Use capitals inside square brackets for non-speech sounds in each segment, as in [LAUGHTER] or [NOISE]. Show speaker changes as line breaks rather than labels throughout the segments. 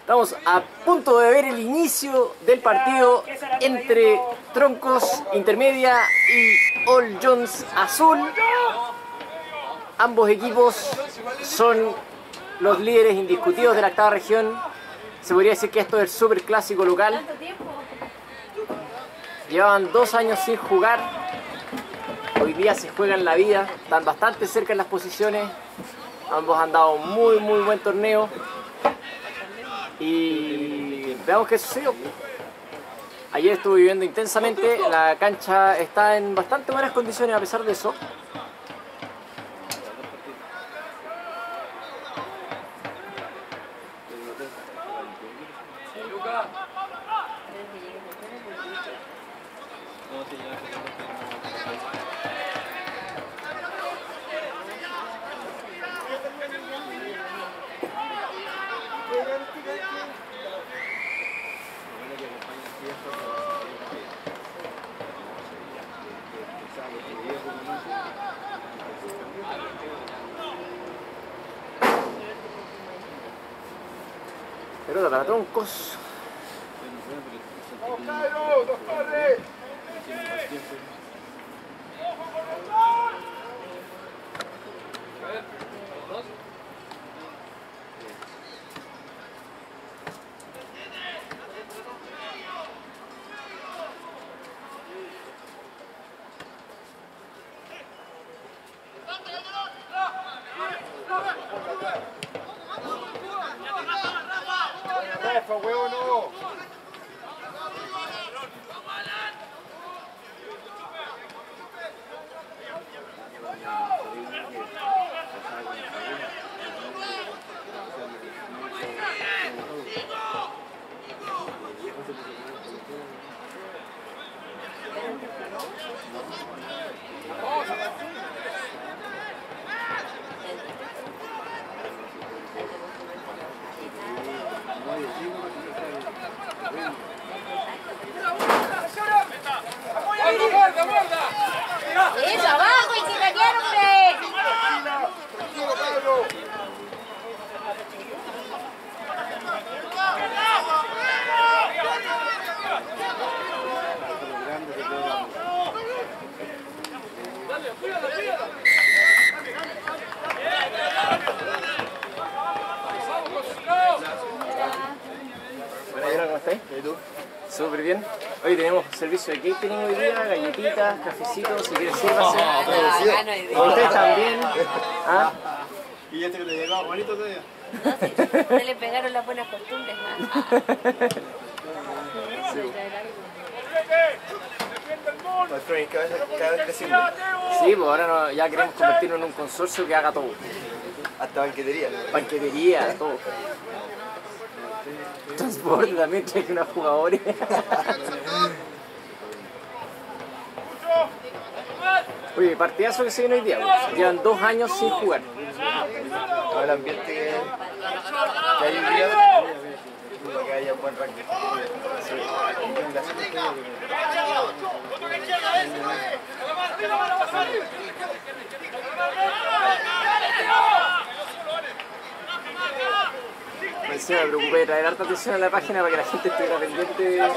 Estamos a punto de ver el inicio del partido entre Troncos Intermedia y All Jones Azul. Ambos equipos son los líderes indiscutidos de la octava región. Se podría decir que esto es el super clásico local. Llevaban dos años sin jugar. Hoy día se juegan la vida. Están bastante cerca en las posiciones. Ambos han dado muy muy buen torneo. Y veamos qué sucedió. Ayer estuve viviendo intensamente. La cancha está en bastante buenas condiciones a pesar de eso.
¿Y
tú? Súper bien. Hoy tenemos servicio de catering hoy día, galletitas, cafecitos, si quieres sírvase.
No.
Ustedes también. ¿Ah?
Y este que le llegaba bonito todavía. [LAUGHS]
No, sí, le pegaron las buenas costumbres.
Nuestro cada vez, cada vez creciendo.
Sí, pues ahora no- ya queremos convertirnos en un consorcio que haga todo.
Hasta banquetería.
Banquetería, todo. Transporte también, trae unos jugadores. Oye, partidazo que se viene hoy día. Llevan dos años sin jugar.
Todo el ambiente que, hay hoy día. Que haya buen ranking.
Encima me preocupé de traer harta atención a la página para que la gente estuviera pendiente de este.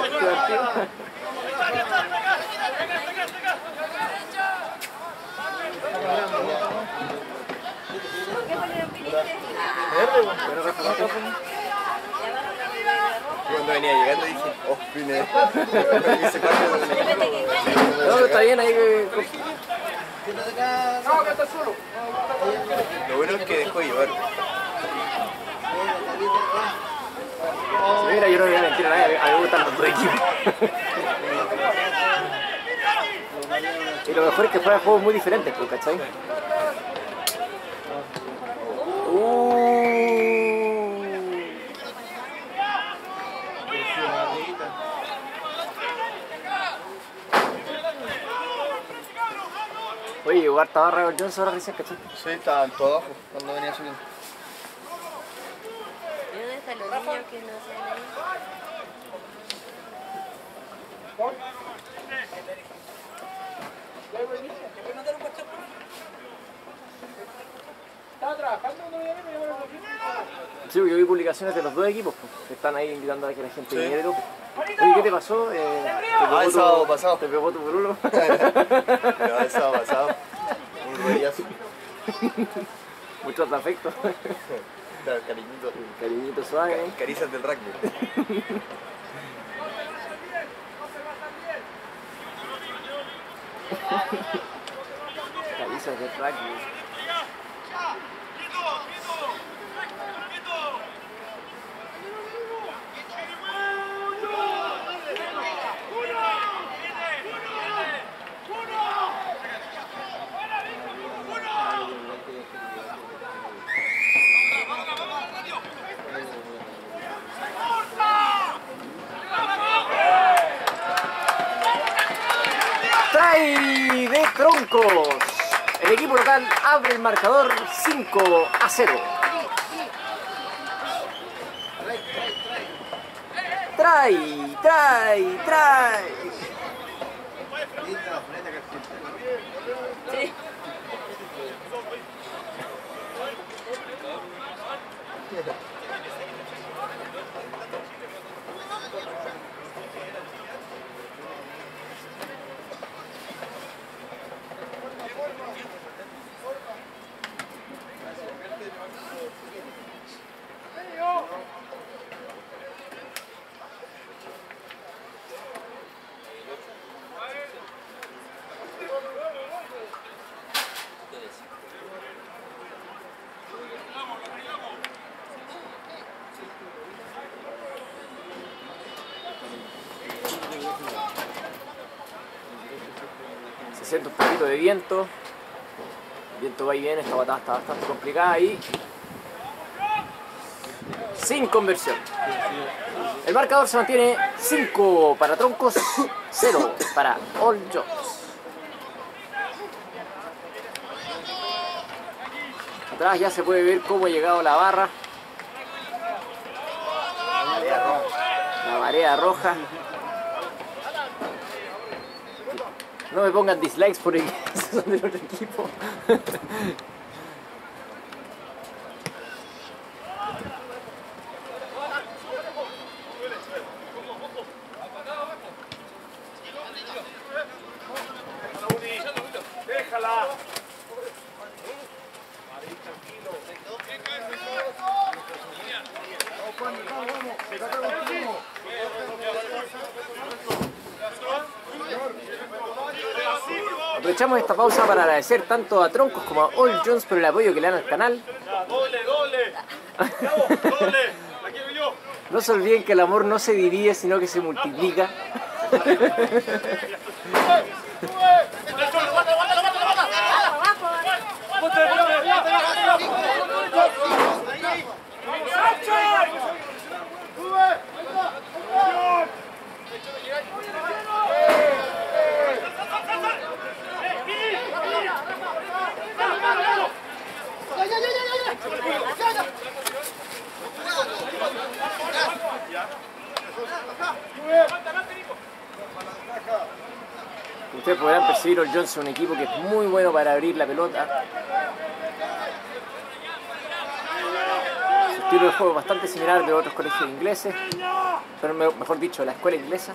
Cuando venía llegando dije, oh, vine. De
No, está bien ahí que...
Lo bueno es que dejó llevar.
Mira, yo no voy a mentir a nadie, a mí me gustan los dos equipos. y lo mejor es que juegan juegos muy diferentes, pues, ¿cachai? Uh. Oye, llegó harta barra de Jones ahora recién, ¿cachai?
Sí, estaban todos abajo cuando venía subiendo.
¿Y dónde están los niños que no se han ahí?
Sí, porque yo vi publicaciones de los dos equipos pues, que están ahí invitando a que la gente viniera y todo. Oye, ¿qué te pasó? Eh, ¿te pegó
Ah, el
tu-
sábado pasado.
¿Te pegó tu brulo? [LAUGHS]
No, el sábado pasado. Un rodillazo. [LAUGHS]
Muchos afectos.
Claro, cariñito.
Cariñito suave. ¿eh?
Caricias del rugby. [LAUGHS]
Caricias de rugby. Trae de troncos. Abre el marcador 5 a 0. Trae, trae, trae. Se siente un poquito de viento. El viento va y viene, esta batalla está bastante complicada y sin conversión. El marcador se mantiene 5 para Troncos, 0 para All Jones. Atrás ya se puede ver cómo ha llegado la barra. La marea roja. No me pongan dislikes por el son del otro equipo. Esta pausa para agradecer tanto a Troncos como a All Jones por el apoyo que le dan al canal. No se olviden que el amor no se divide, sino que se multiplica. [LAUGHS] Ustedes podrán percibir Jones es un equipo que es muy bueno para abrir la pelota. Su estilo de juego es bastante similar de otros colegios ingleses, pero me- mejor dicho, la escuela inglesa.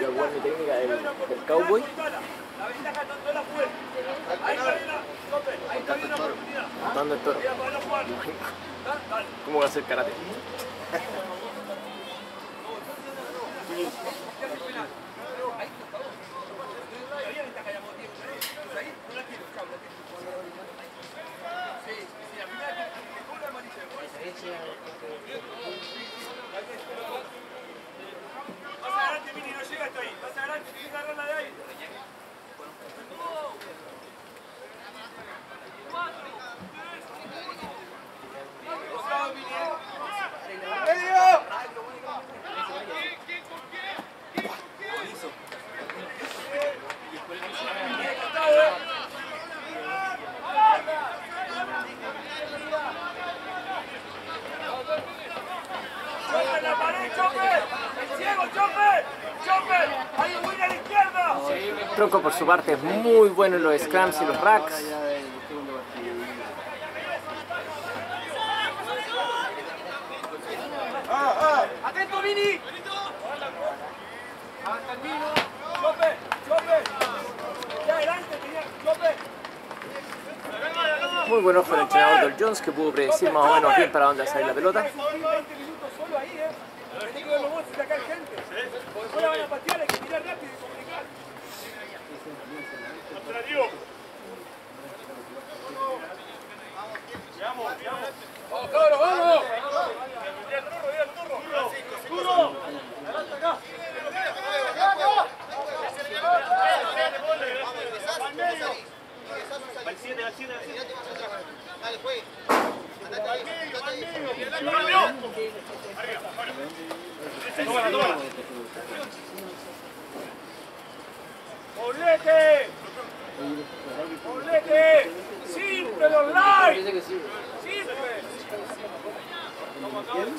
Y a jugar mi técnica del, del cowboy. Montando el toro. ¿Cómo va a ser karate?
Más adelante, Vini, no llega hasta ahí. Más adelante, tienes que agarrarla de ahí. Cruzado, Vini, eh.
Tronco por su parte es muy bueno en los scrums y los racks. Muy buen ojo el entrenador Del Jones que pudo predecir más o menos bien para dónde salir la pelota.
20 minutos solo ahí, ¿eh? Tenés que ver los bolsos y sacar gente. Porque después la van a patear, hay que tirar rápido y comunicar. ¡Vamos, cabros, vamos! ¡Duro! ¡Adelante acá! ¡Poblete! ¡Poblete! ¡Simple los likes! ¡Simple!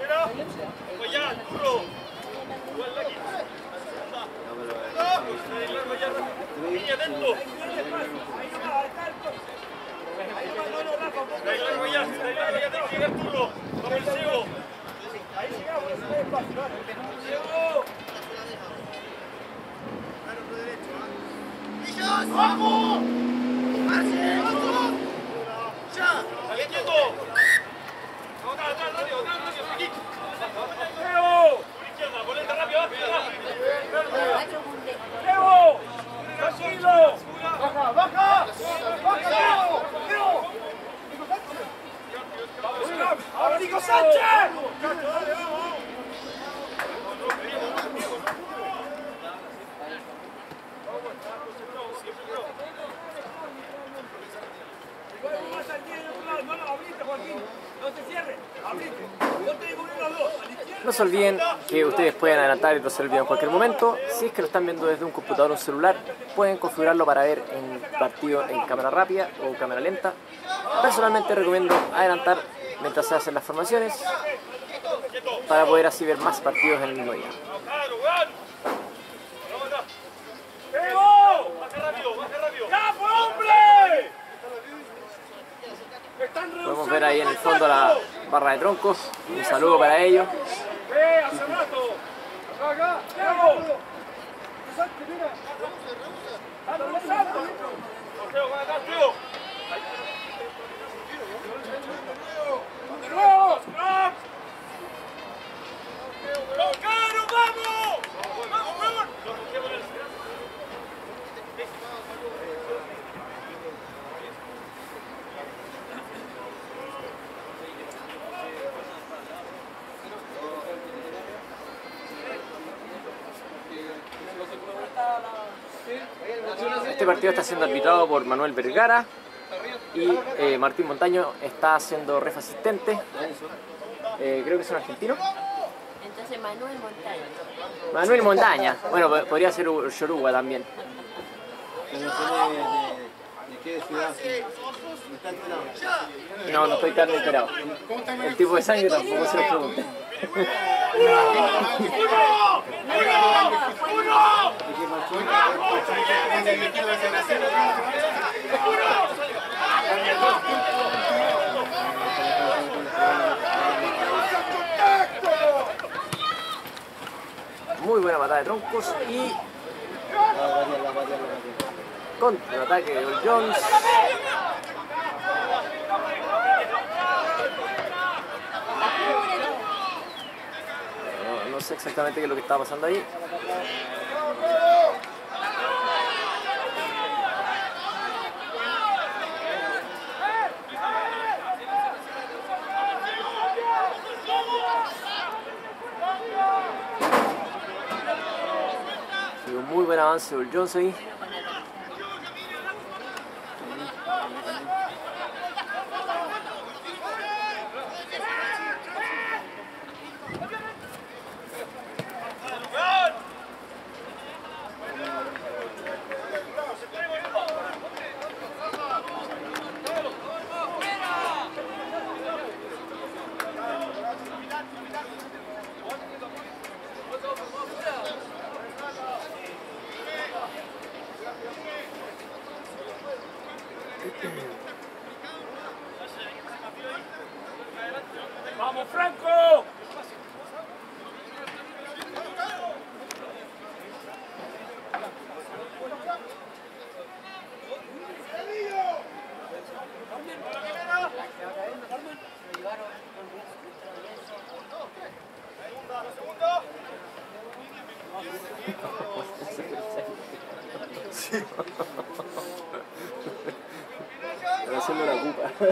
Mira, pues ya, duro. Igual de aquí. Ah, pues, eh, largo ya, rápido. Niña, atento. Ahí largo ya, ahí largo ya, tiene que llegar duro. Vamos el ciego. Ahí llegamos, ese es espacio, dale. Ciego. ¡Ahí quieto! Vamos acá, atrás, rápido, atrás, rápido, aquí. ¡Ciego! Por izquierda, volante rápido, rápido, rápido.
Cuatro puntos.
¡Leo! ¡Tranquilo! ¡Baja, baja! ¡Baja, Leo! ¡Leo! ¡Ahora Nico Sánchez! No, no, abrite, Joaquín. No te cierres. Abrite. Yo te digo uno, dos. A la izquierda.
No se olviden que ustedes pueden adelantar y retroceder el video en cualquier momento. Si es que lo están viendo desde un computador o un celular, pueden configurarlo para ver en partido en cámara rápida o cámara lenta. Personalmente recomiendo adelantar mientras se hacen las formaciones para poder así ver más partidos en el mismo día. Podemos ver ahí en el fondo la barra de troncos. Un saludo para ellos.
você vai, Gatil!
Este partido está siendo arbitrado por Manuel Vergara y eh, Martín Montaño está siendo ref asistente. Eh, creo que es un argentino.
Entonces Manuel Montaña.
Manuel Montaña. Bueno, po- podría ser Yoruba también.
No sé de, de, de qué ciudad. No está enterado.
No, no estoy tan enterado. El tipo de sangre tampoco se lo pregunté.
¿De qué marchó?
Muy buena patada de troncos y
La va a patear, la va a patear, la va a patear.
contra el ataque de Jones. No, no sé exactamente qué es lo que estaba pasando ahí. Sí, un muy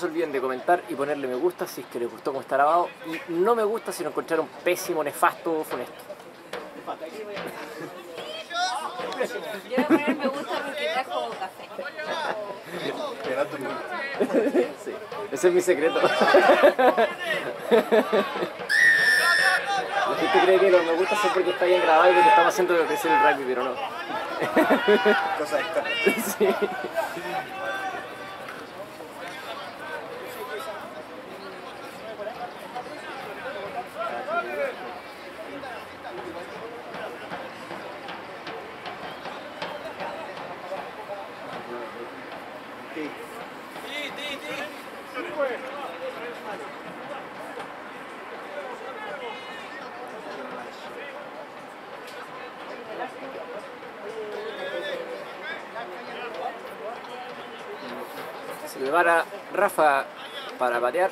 se olviden de comentar y ponerle me gusta si es que les gustó cómo está grabado. Y no me gusta si lo encontraron pésimo, nefasto o funesto.
Yo voy a poner me gusta porque trajo café. [LAUGHS]
Sí, ese es mi secreto. [LAUGHS] La gente cree que los me gusta son porque está bien grabado y porque estamos haciendo crecer el rugby, pero no. [LAUGHS]
Cosas externas.
Sí. Se prepara Rafa para patear.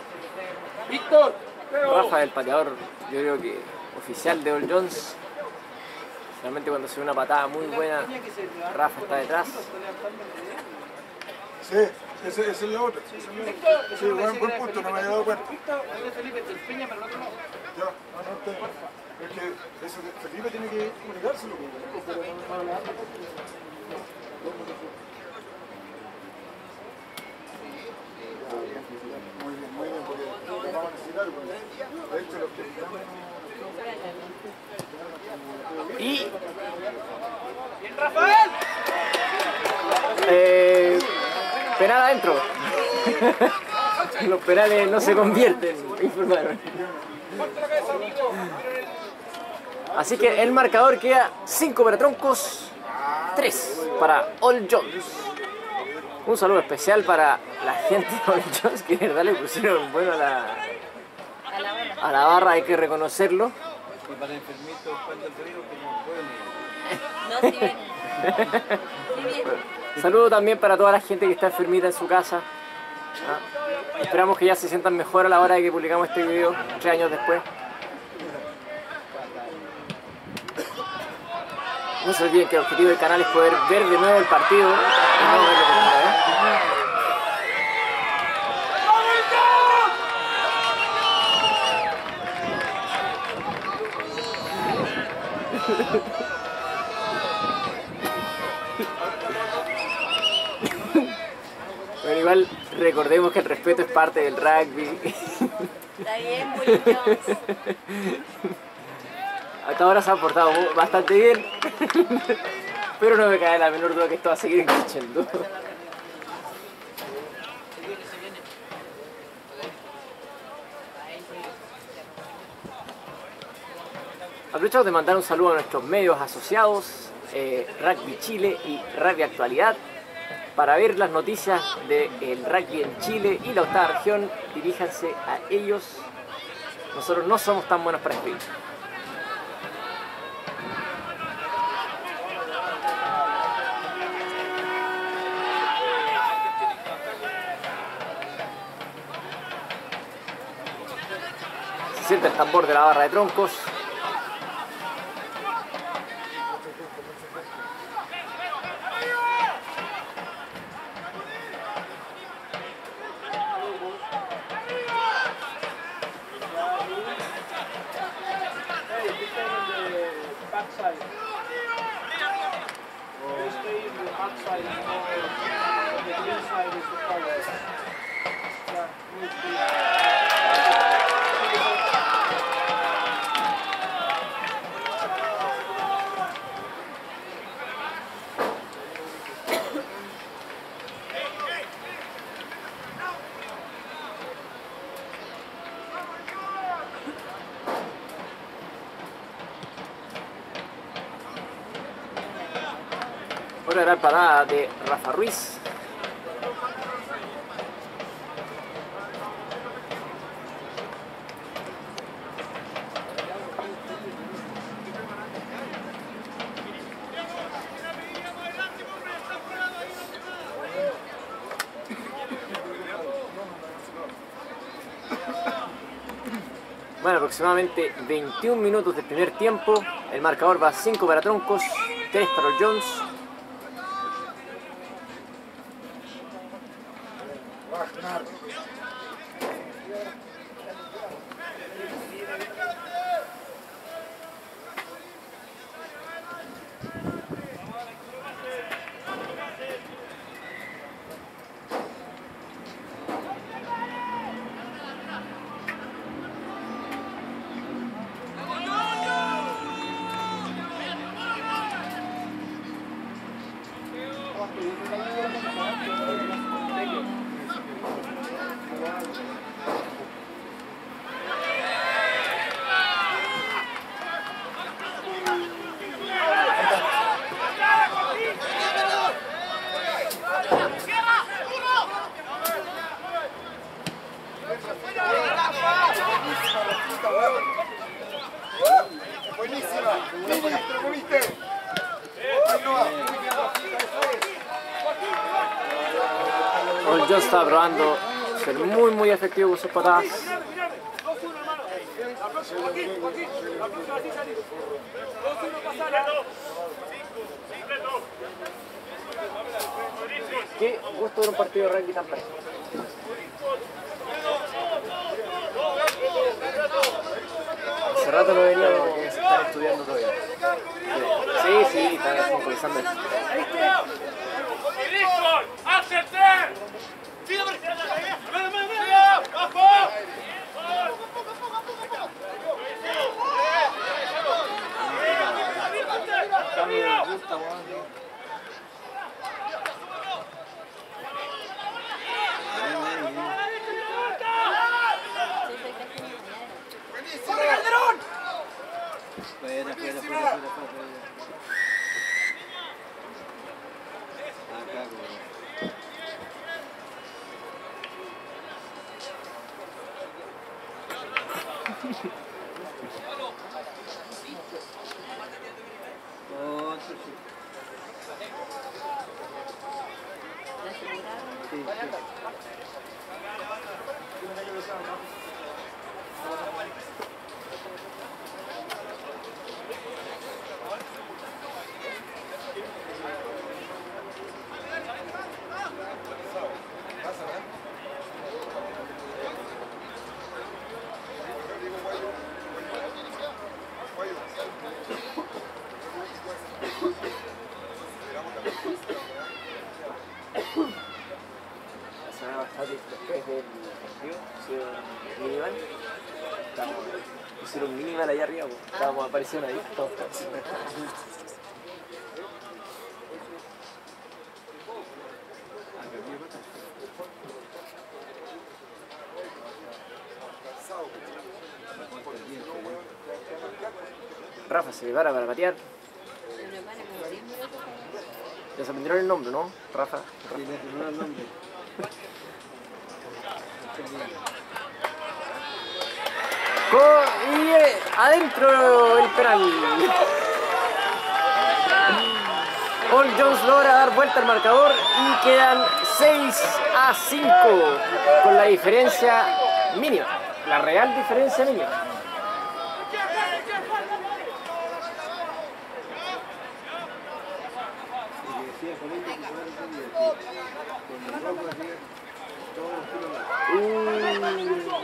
Víctor.
Rafa el pateador, yo creo que oficial de All Jones. Realmente cuando se ve una patada muy buena, Rafa está detrás.
Sí, ese, ese es la otra. ese es la otra. Sí, buen, buen punto, no me había dado cuenta. Ya, no, no. Es que eso, que Felipe tiene que comunicárselo. pues, pero no- no le habla. Muy bien, muy bien, porque vamos a necesitar. pues. De hecho, los que
Y
¡Bien, Rafael!
eh, penal adentro. [LAUGHS] Los penales no se convierten, informaron. Así que el marcador queda 5 para Troncos, 3 para All Jones. Un saludo especial para la gente de All Jones que de verdad le pusieron bueno a la,
A la
barra, hay que reconocerlo.
Y para enfermitos, el río, pueden
No.
Saludo también para toda la gente que está enfermita en su casa. ¿ah? Esperamos que ya se sientan mejor a la hora de que publicamos este video, tres años después. No se olviden que el objetivo del canal es poder ver de nuevo el partido. y no verlo por primera vez. [LAUGHS] Pero igual recordemos que el respeto es parte del rugby.
Está bien, Willy Jones.
Hasta ahora se han portado bastante bien. Pero no me cae la menor duda que esto va a seguir creciendo. Aprovechamos de mandar un saludo a nuestros medios asociados, eh, Rugby Chile y Rugby Actualidad. Para ver las noticias del rugby en Chile y la octava región, diríjanse a ellos. Nosotros no somos tan buenos para escribir. Siente el tambor de la barra de troncos. Aproximadamente 21 minutos del primer tiempo. El marcador va 5 para Troncos, 3 para el Jones. Jones está probando ser muy muy efectivo con sus patadas. Qué gusto ver un partido de rugby tan. Hace rato no venía porque se están estudiando todavía. Sí, sí,
¡Hácete! ¡Abajo!
Fuera, fuera. Oh, sí, sí. Sí, sí.
La semana pasada, después del partido, hicieron un minimal. Estábamos- Hicieron un minimal allá arriba, pues. Ahí. Rafa se prepara para patear. Ya se aprendieron el nombre, ¿no? Rafa [LAUGHS]
le firmó el nombre.
Co- y eh, adentro el penal. Paul Jones logra dar vuelta al marcador y quedan 6 a 5 con la diferencia mínima, la real diferencia mínima.
Y que decía Juanito que fuera el día, que con el rojo así, todos los kilos más.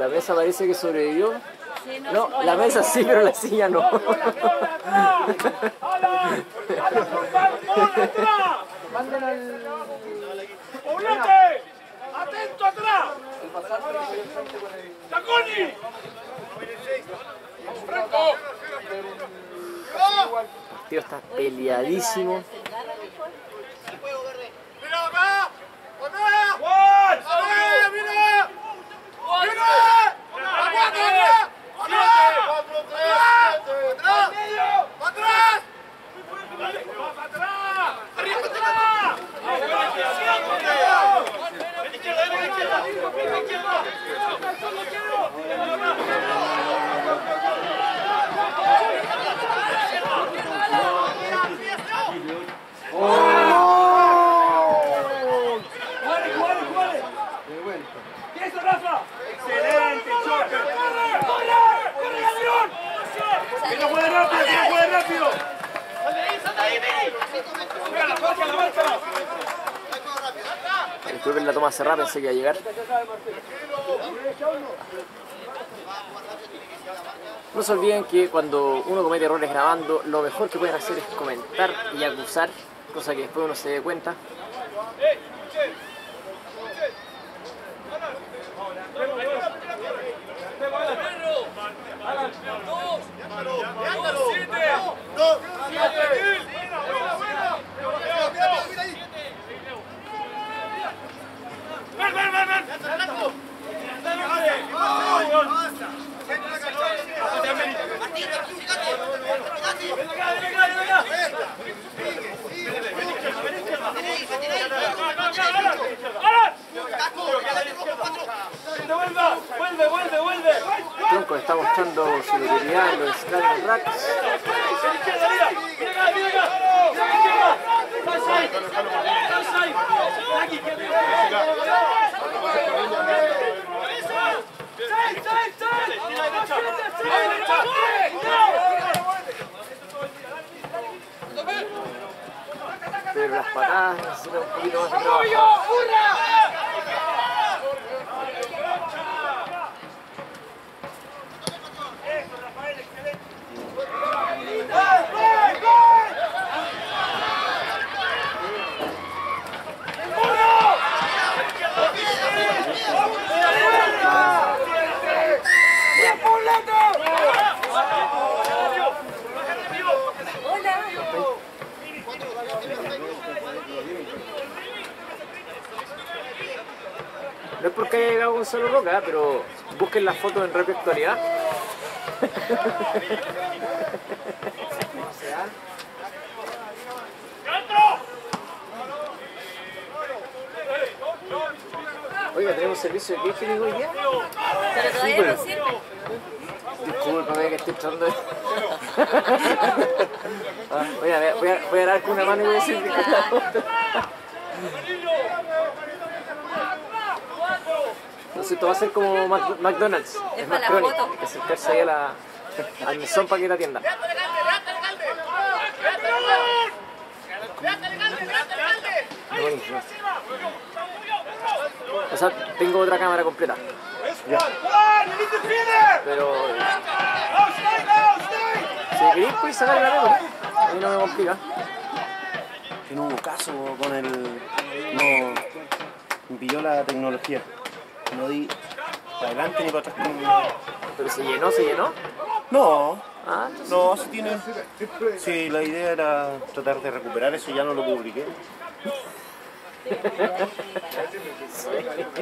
La mesa parece que sobrevivió.
Sí,
No, la mesa sí, pero la silla no.
Manden al.
¡Atento atrás! ¡Taconi! ¡Franco!
Tío está peleadísimo.
¡Mira acá! ¡Mira! ¡Mira! ¡Aguanta, atrás! ¡Atrás! ¡Atrás! ¡Atrás! ¡Atrás! ¡Arriba, juegue rápido, rápido!
Disculpen la toma cerrada, pensé que iba a llegar. No se olviden que cuando uno comete errores grabando, lo mejor que pueden hacer es comentar y acusar, cosa que después uno se dé cuenta.
¡Vuelve, vuelve, vuelve!
Tronco está mostrando su debilidad en los Scrum Racks. Pero las patadas necesitan un poquito más de trabajo. Pero busquen las fotos en Rápido Actualidad. Oiga, tenemos servicio de catering hoy día.
Pero todavía no sirve.
Disculpame que estoy de... [LAUGHS] Ah, voy, a, voy, a, voy a dar con una mano y voy a decir que esto va a ser como Mac- McDonald's,
Es
es
para
más
la
crónico, hay que acercarse ahí a la, al mesón para que la. Buenísimo. O sea, tengo otra cámara completa, pero si queréis podéis sacar la memoria, a mí no me complica.
que no hubo caso con el. No. La tecnología. No di para adelante ni para atrás.
Pero se llenó, se llenó.
No,
Ah, entonces
no, si tiene. Sí, la idea era tratar de recuperar eso, ya no lo publiqué.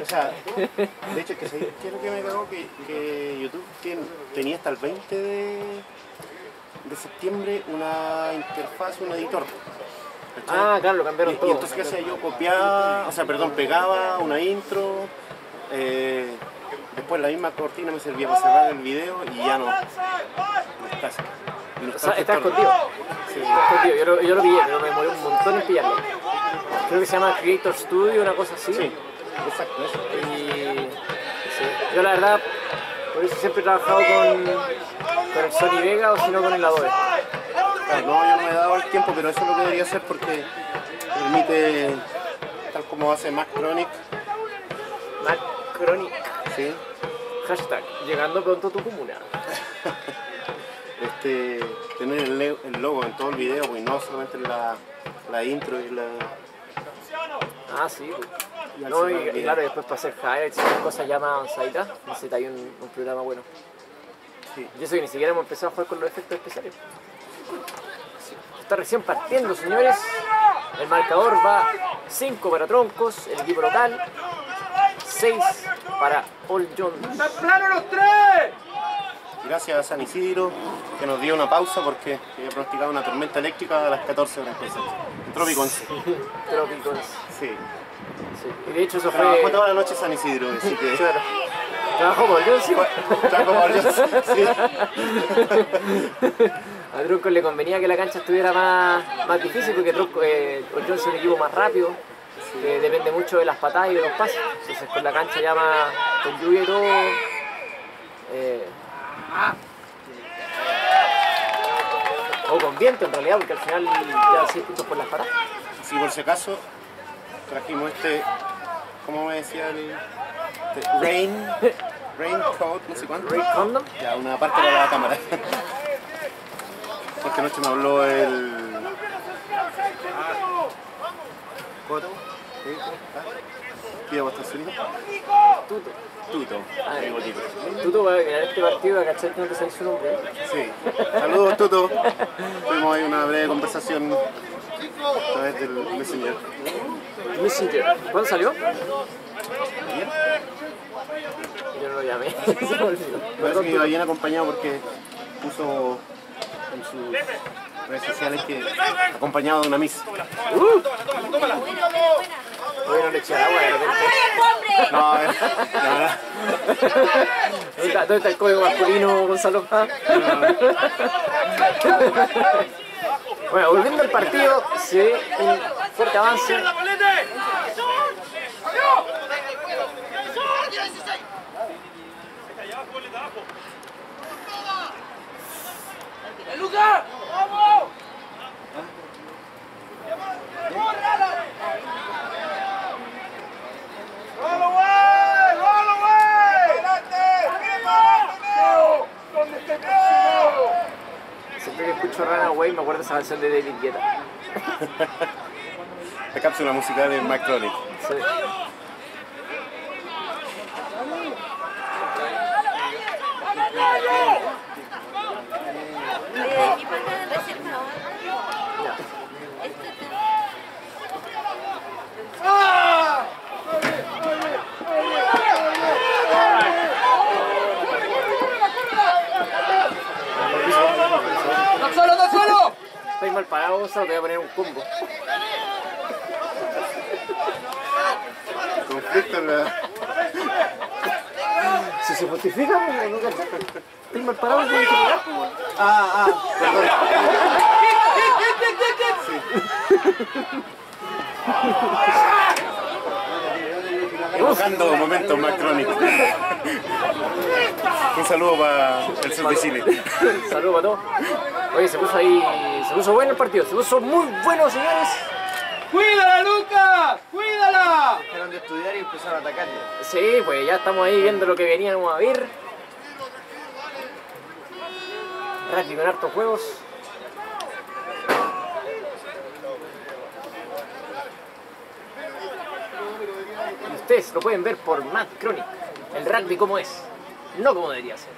O sea, de hecho, que ¿sabéis qué es lo que me cagó? Que, que YouTube tenía hasta el 20 de, de septiembre una interfaz, un editor. ¿cachai?
Ah, claro, lo cambiaron
Y, y
todo.
entonces, ¿qué hacía yo? Copiaba, o sea, perdón, pegaba una intro, eh, después la misma cortina me servía para cerrar el video y ya no, no está no
está escondido.
Sí.
Está escondido. Yo lo, yo lo pillé, pero me demoré un montón en pillarlo. Creo que se llama Creator Studio, una cosa así.
Sí, exacto, eso.
Y sí, yo la verdad, por eso siempre he trabajado con, con el Sony Vega o si no con el Adobe.
Claro, no, yo no me he dado el tiempo, pero eso es lo que debería hacer porque permite, tal como hace Mac Chronic,
Mac Chronic.
¿sí?
Hashtag, llegando pronto a tu comuna. [LAUGHS]
este, tener el, logo en todo el video, y no solamente en la, la intro y la...
Ah, sí.
y
No, y, claro, después para hacer highlights y cosas ya más avanzaditas, necesita ahí un, un programa bueno.
Sí.
Y eso que ni siquiera hemos empezado a jugar con los efectos especiales. Está recién partiendo, señores. El marcador va 5 para Troncos, el equipo local. 6 para All Jones.
¡Están planos los tres!
Gracias a San Isidro, que nos dio una pausa porque había pronosticado una tormenta eléctrica a las 14 horas en Trópico 11.
Trópicos.
Sí.
Sí. Y de hecho eso
Trabajó
fue...
toda la noche San Isidro, así que...
Claro. Trabajó con Jones, sí.
Trabajó por Dios, sí. [LAUGHS]
A Tronco le convenía que la cancha estuviera más, más difícil porque Tronco, eh, Jones es un equipo más rápido, que depende mucho de las patadas y de los pases. Entonces con la cancha ya más con lluvia y todo. eh, o con viento en realidad, porque al final ya 6 puntos por las patadas.
Si por si acaso trajimos este, ¿cómo me decía el? este rain, [LAUGHS] raincoat, no sé cuánto.
Ray Condom.
Ya, una parte para la cámara. Porque anoche me habló el. ¿Ah? ¿Qué va a estar subiendo?
Tuto.
Tuto.
Ah,
mi gotito.
Tuto va a ganar este partido, a cachar que no te sabes su nombre.
Sí. Saludos, Tuto. [LAUGHS] Tuvimos ahí una breve conversación a través del Messenger.
Messenger. ¿Cuándo salió? Yo no lo llamé. [LAUGHS]
Parece que iba bien acompañado porque puso en sus redes sociales que acompañado de una misa.
Bueno, le eché agua de repente.
No, a ver, la verdad.
¿Dónde está, dónde está el código masculino, Gonzalo? Ah. [LAUGHS] Bueno, volviendo al partido, se ve un fuerte avance.
¡Lucas! ¡Vamos! ¡Holloway! ¡Holloway! ¡Teo! ¿Dónde está el Teo?
Siempre que escucho Runaway me acuerdo esa canción de David Guetta. [LAUGHS]
La cápsula musical de Mike.
Sí.
¿Y para qué reserva ahora?
Ya.
¡Ah! ¡No solo, no solo!
Estoy mal parado, Gonzalo, te voy a poner un combo.
Conflicto en la.
Si se justifica, pues, no cachai. Estoy mal parado, tengo que llegar, pues.
Ah, ah, perdón. Evocando momentos Mike Tronic. Un saludo para el sur de Chile.
Saludos para todos. Oye, se puso ahí, se puso bueno el partido, se puso muy bueno, señores.
¡Cuídala, Lucas! ¡Cuídala!
Dejaron de estudiar y empezaron a atacar ya.
Sí, pues ya estamos ahí viendo lo que veníamos a ver. Rugby con hartos juegos. Y ustedes lo pueden ver por Matt Chronic. El rugby como es, no como debería ser.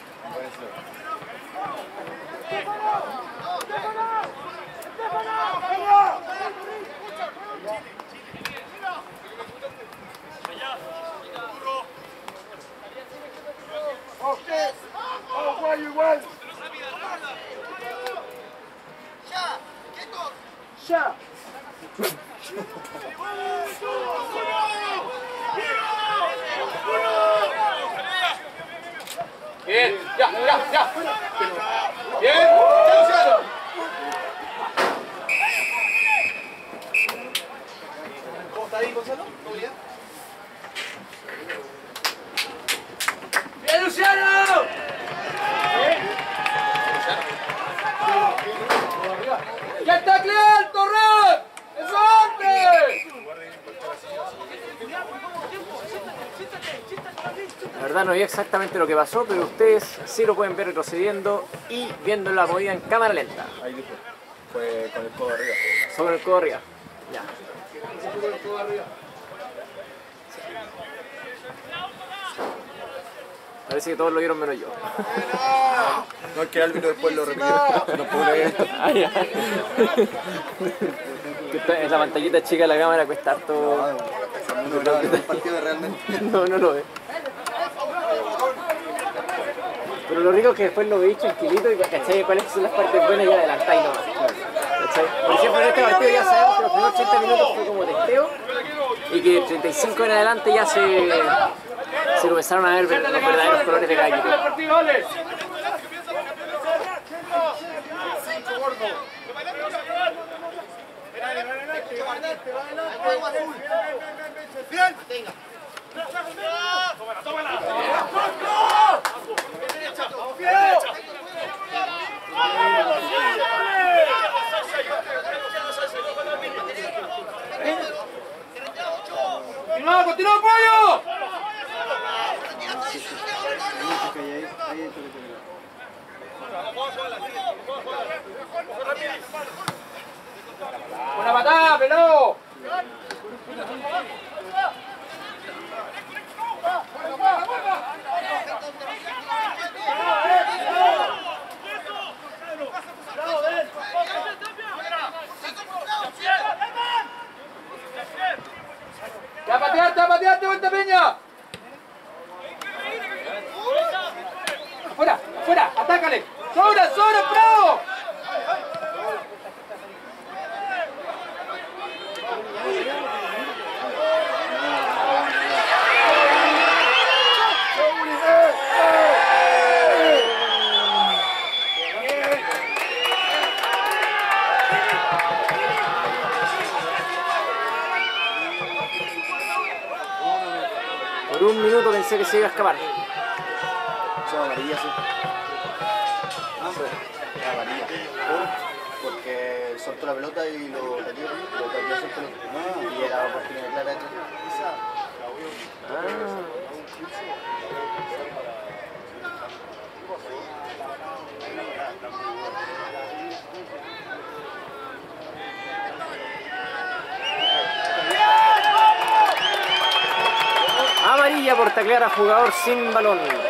Igual, igual! ¡Ya! Bien, ya, ya, ya. Bien, ya, Luciano. ¿Cómo está ahí, Gonzalo? ¡Bien, Luciano! ¡Ya está claro, Torres! ¡Eso antes!
La verdad no vi exactamente lo que pasó, pero ustedes sí lo pueden ver retrocediendo y viendo la movida en cámara lenta.
Ahí dijo. Fue con el codo arriba.
Sobre el codo arriba. Ya. Parece que todos lo vieron menos yo. [LAUGHS]
No es que el árbitro después lo repitió. No puedo creer.
Ah, ya. La pantallita chica de la cámara cuesta harto.
No partido realmente. [LAUGHS]
No, no lo ve. Pero lo rico es que después lo veis tranquilito y cachai cuáles son las partes buenas y adelantáis nomás. ¿Cachai? Por ejemplo, en este partido ya sabemos que los primeros 30 minutos fue como testeo y que 35 en adelante ya se, se comenzaron a ver los verdaderos colores de cada equipo. Jugador sin balón.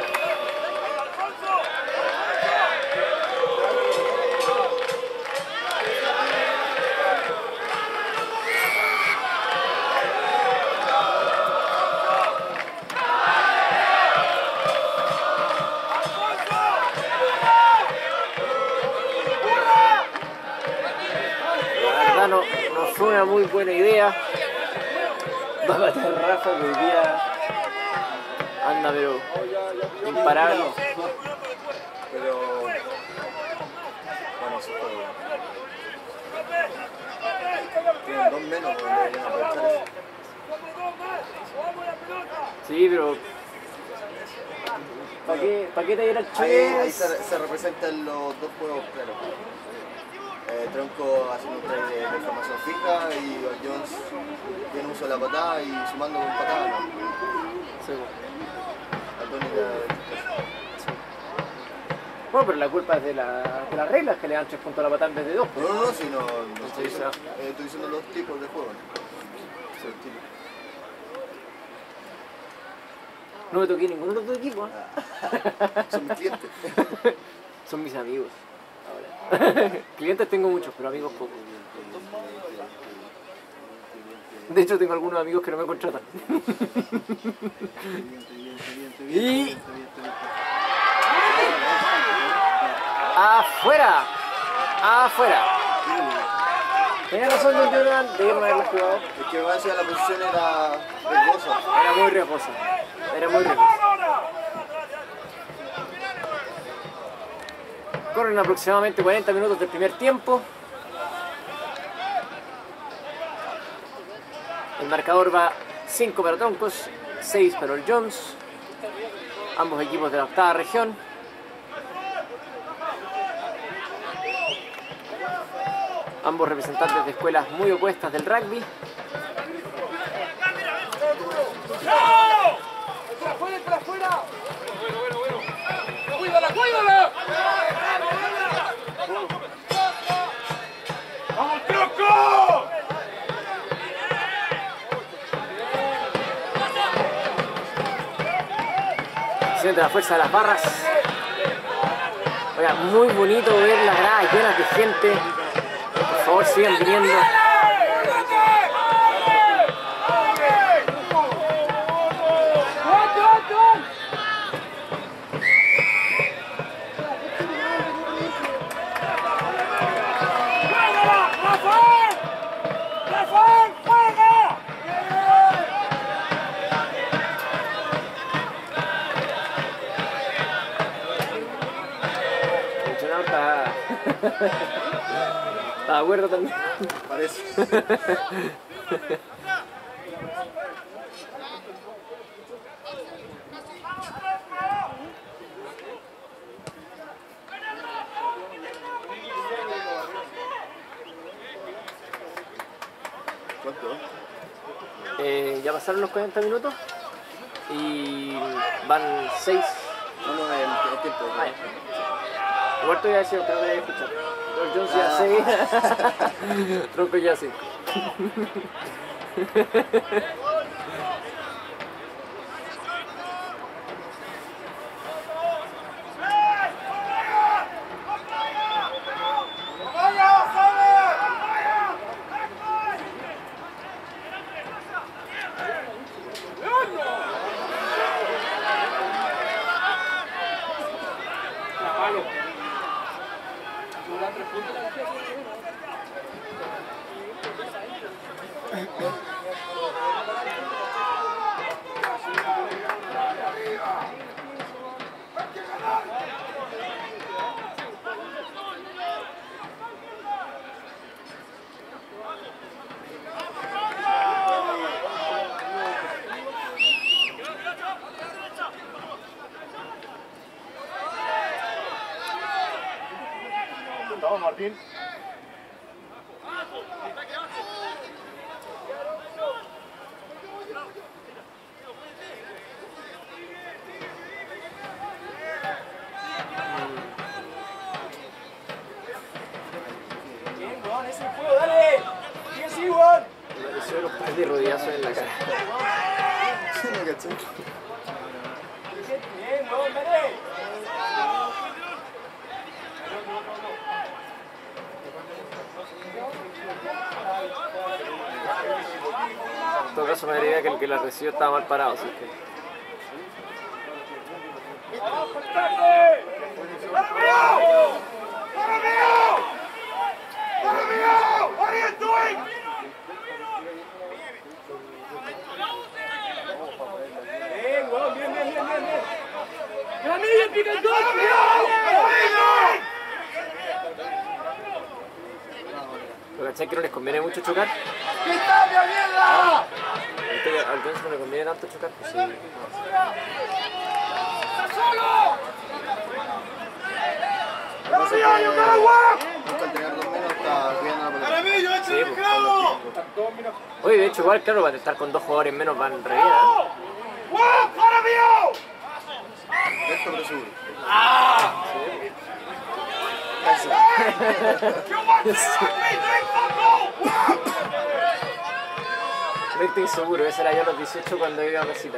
Ahí, se, se representan los dos juegos claros. Eh, Tronco haciendo un trade de, de formación fija y Jones tiene uso de la patada y sumando con patada. No.
Sí, bueno. Pero la culpa es de, la, de las reglas que le dan 3 puntos a la patada en vez de 2.
No, no, no, sino. No estoy, diciendo, eh, estoy diciendo los tipos de juego. ¿no? Sí.
No me toqué ninguno de los dos equipos. ¿eh? [LAUGHS]
Son mis clientes. [LAUGHS]
Son mis amigos. Ahora. [LAUGHS] Clientes tengo muchos, pero amigos pocos. De hecho, tengo algunos amigos que no me contratan. y. ¡Afuera! ¡Afuera! Tenía razón John Jordan, debieron haberlo jugado.
Es que más allá la posición era riesgosa.
Era muy riesgosa. Corren aproximadamente 40 minutos del primer tiempo. El marcador va 5 para Troncos, 6 para el Jones. Ambos equipos de la octava región. Ambos representantes de escuelas muy opuestas del rugby. siente la fuerza de las barras. Oiga, muy bonito ver las gradas llenas de gente. Por favor, sigan viniendo. ¿Estás de también?
Parece.
Ya pasaron los 40 minutos y van 6.
No, tiempo.
Huerto ya sí, otra vez escuchar. George Jones ya ah. sí. [LAUGHS] Tronco ya sí. [LAUGHS] Champion. Pues, parecido estaba mal parado, así que... cuando iba a.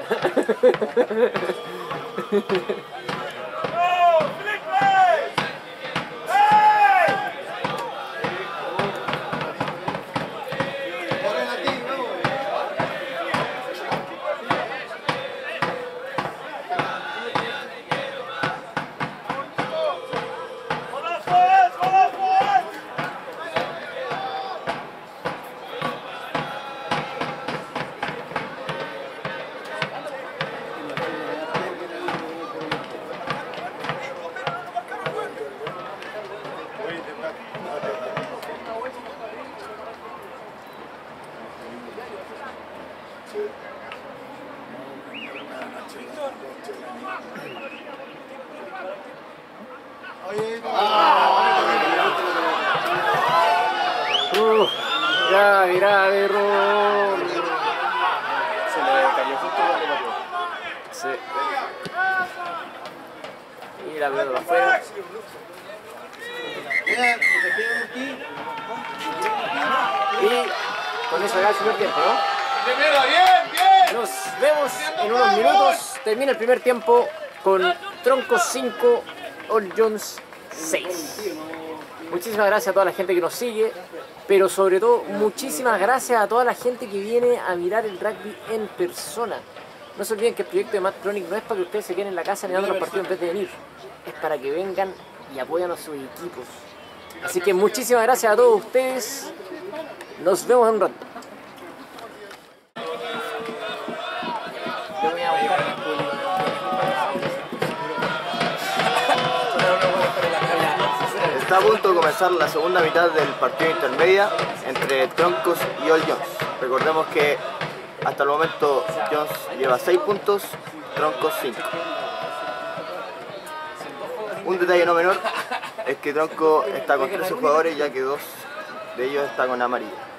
5, All Jones 6. Muchísimas gracias a toda la gente que nos sigue, pero sobre todo muchísimas gracias a toda la gente que viene a mirar el rugby en persona. No se olviden que el proyecto de Matt Chronic no es para que ustedes se queden en la casa mirando los partidos en vez de venir, es para que vengan y apoyen a sus equipos. Así que muchísimas gracias a todos ustedes. Nos vemos en un rato.
Está a punto de comenzar la segunda mitad del partido intermedia entre Troncos y All Jones. Recordemos que hasta el momento Jones lleva 6 puntos, Troncos 5. Un detalle no menor es que Tronco está con 13 jugadores ya que dos de ellos están con amarilla.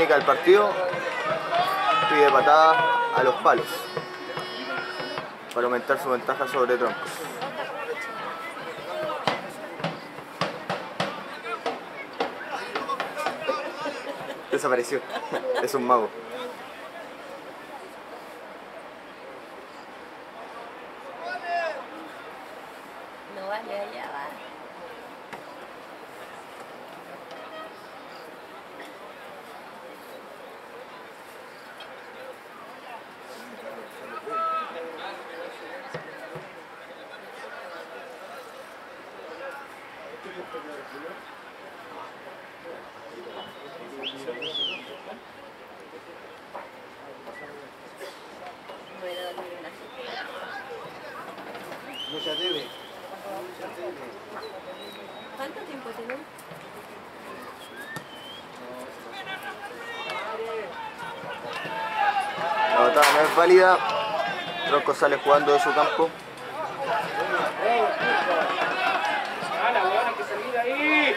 Tónica del partido, pide patada a los palos para aumentar su ventaja sobre Troncos. Desapareció. [LAUGHS] Es un mago.
No vale, allá va. Voy a dormir una siesta.
Mucha TV.
¿Cuánto tiempo tenemos?
La patada no es válida. Sale jugando de su campo.
Gana, weón, hay que salir ahí.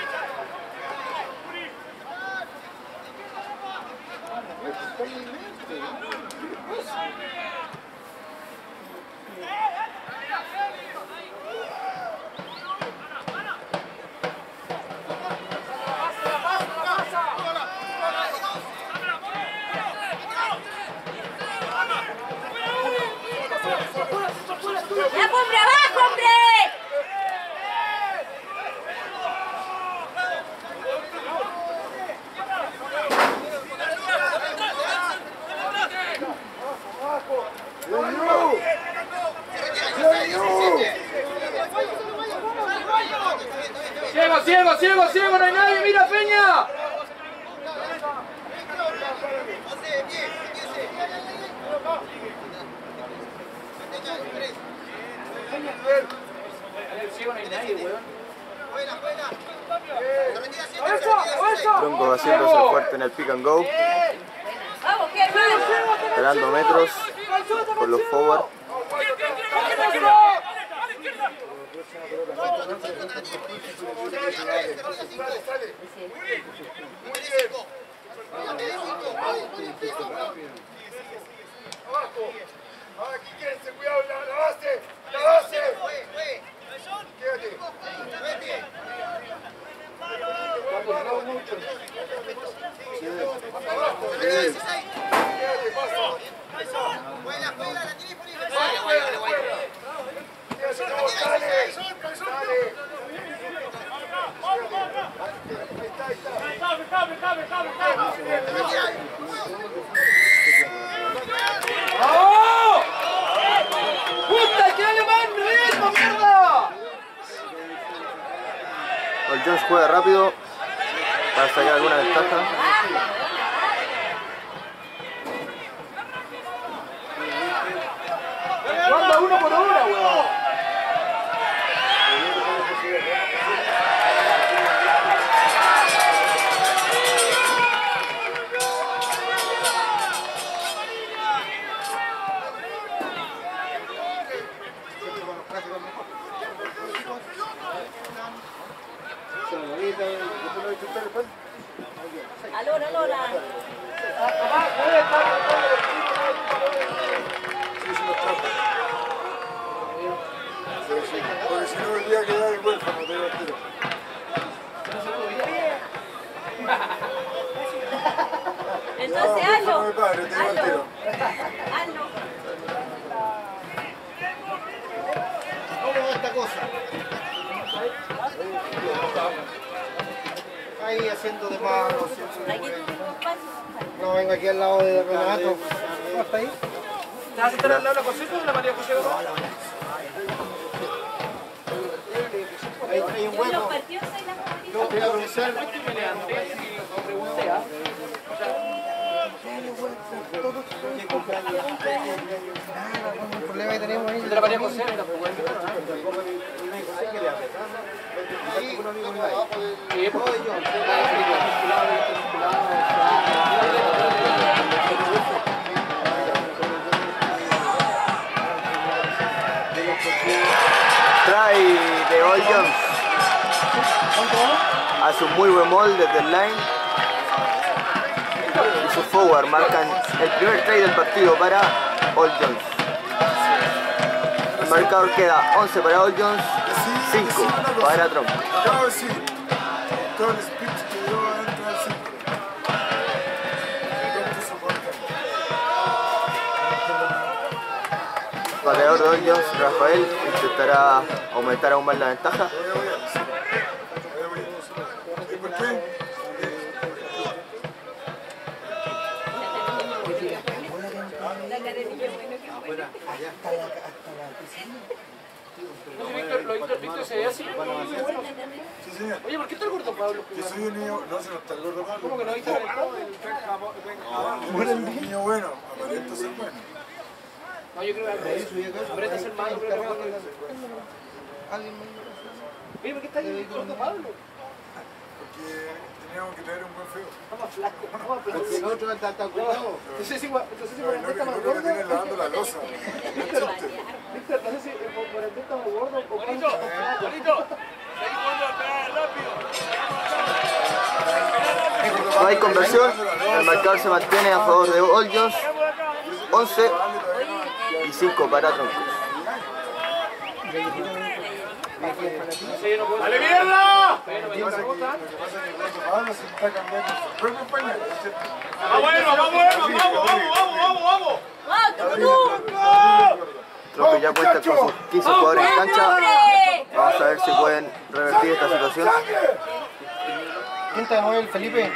¡Ya, hombre, abajo, hombre!
Ciego, ciego, ciego, ciego, no hay nadie, mira Peña. En el ciego
Tronco haciéndose fuerte en el pick and go. Esperando metros con los forward.
El
Josh juega rápido para sacar alguna ventaja.
Porque si no, el día que da el huérfano, te digo entero.
Entonces hazlo.
no padre, te.
¿Cómo va esta cosa? Ahí haciendo de.
Aquí tú pasas.
No, vengo aquí al lado de Renato. ¿Cómo está ahí?
¿Te vas a sentar al lado de la José o la María José?
Ahí hay un hueco. Yo voy a problema que tenemos ahí.
De la María José,
Trae de All Jones. Hace un muy buen molde desde el line. Y su forward marcan el primer try del partido para All Jones. Marcador queda 11 para All Jones, 5 para Trump.
Acabo de
All Jones, Rafael, intentará aumentar aún más la ventaja.
Fue.
Víctor, lo Víctor, Víctor se ve así.
Sí, señor.
Oye, ¿por qué está el gordo Pablo?
Que soy un niño, no se nos está el gordo Pablo.
¿Cómo que no viste el
No, yo soy un niño bueno, aparento ser bueno.
No, yo creo que aprende a ser malo, pero no Oye, ¿por qué está ahí el gordo Pablo?
Porque teníamos que traer un buen feo.
Estamos flacos, estamos flacos.
Porque el otro está tan cuidado.
Entonces, si entonces, si
No, y no,
Morandé está
y no
más
que me
gordo,
tienen lavando la losa.
Víctor, no sé si Morandé está más gordo o
Bonito, bonito. Seguí jugando a pegar rápido.
No hay conversión, el marcador se mantiene a favor de All Jones, 11 y 5 para Troncos.
¡Dale mierda!
Pañal.
¡Vamos, bueno, vamos, bueno, vamos, vamos, vamos, vamos!
Ya cuenta con sus 15 jugadores en cancha. Vamos a ver si pueden revertir esta situación.
¿Quién te ganó el Felipe?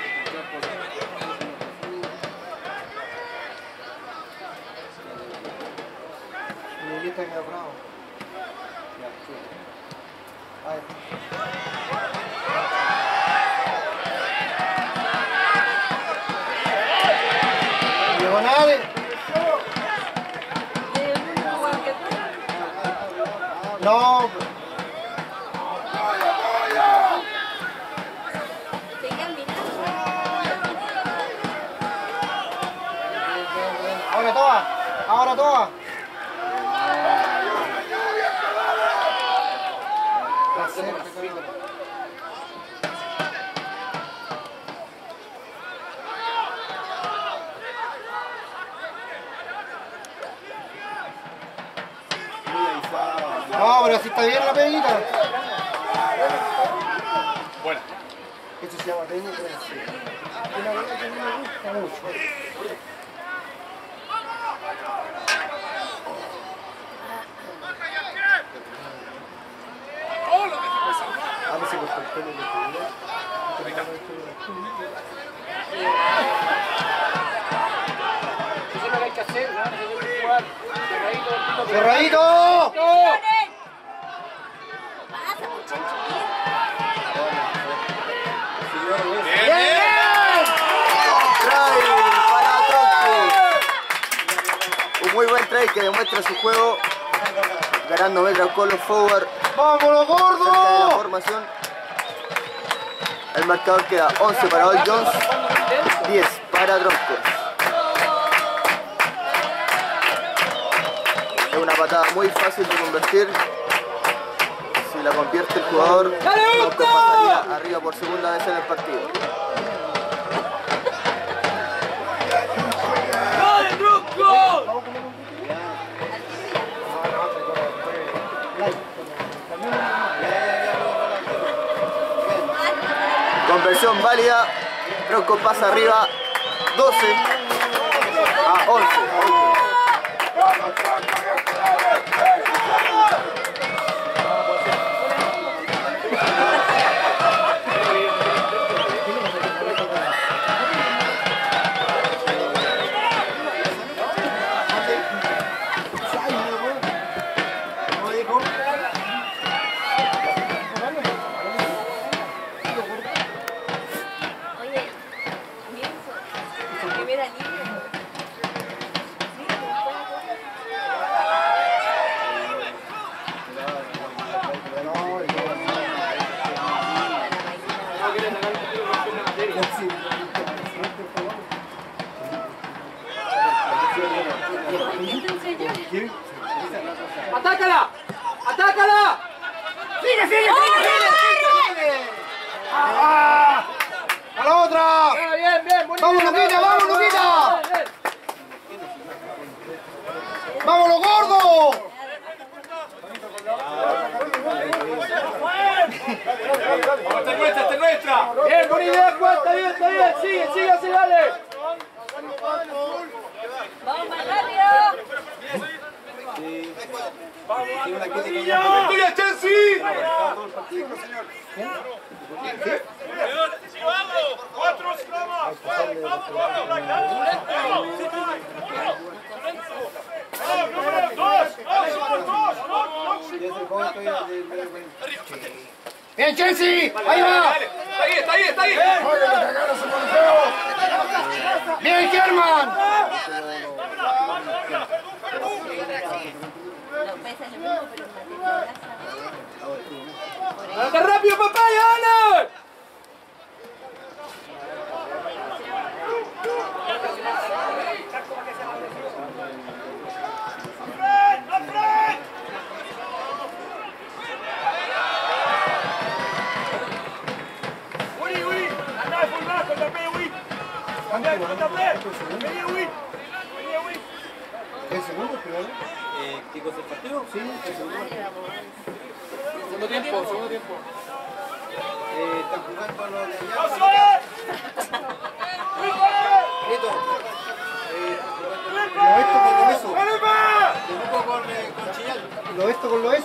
Bravo. A está bien la peguita.
Bueno.
Esto se llama técnica. Una cosa que no me gusta mucho. A ver si corta el pelo de tu.
Eso es lo que hay que hacer, ¿no? Un
muy buen try
que demuestra su juego ganando Belgrado Colo forward.
¡Vámonos
gordo! De la formación. El marcador queda 11 para Old Jones 10 para Dronco es una patada muy fácil de convertir y la convierte el jugador, Aucas arriba por segunda vez en el partido. Conversión válida, Tronco pasa arriba, 12 a 11.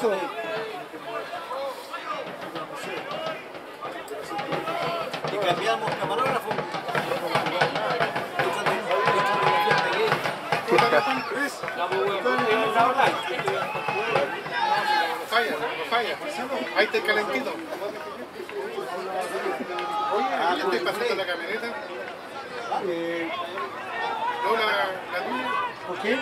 eso?
Y cambiamos camarógrafo.
Falla, falla. Ahí está el calentito.
Ah, Oye,
ya estoy pasando la camioneta. Eh, no, ¿Por qué?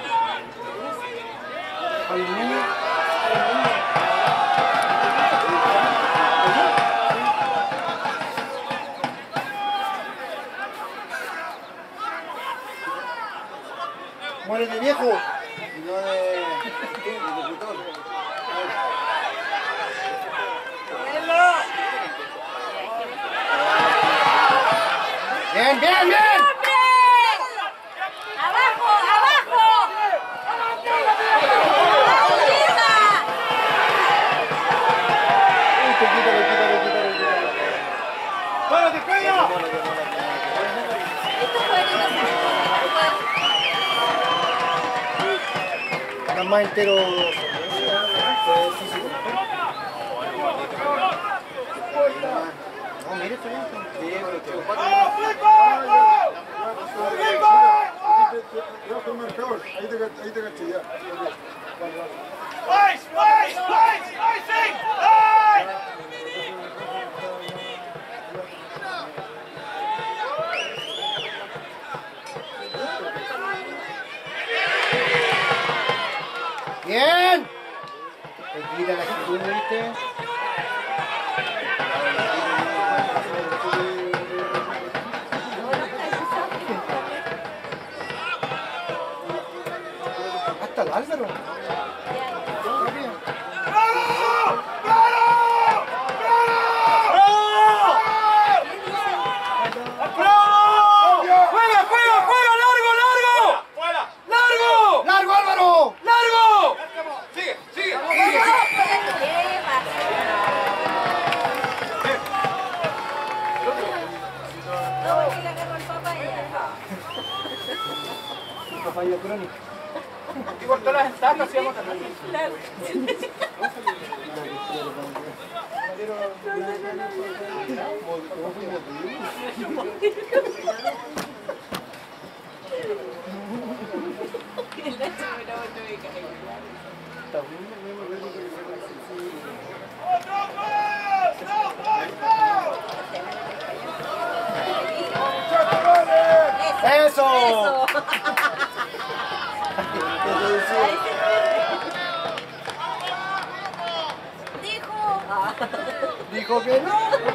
Ficou Não!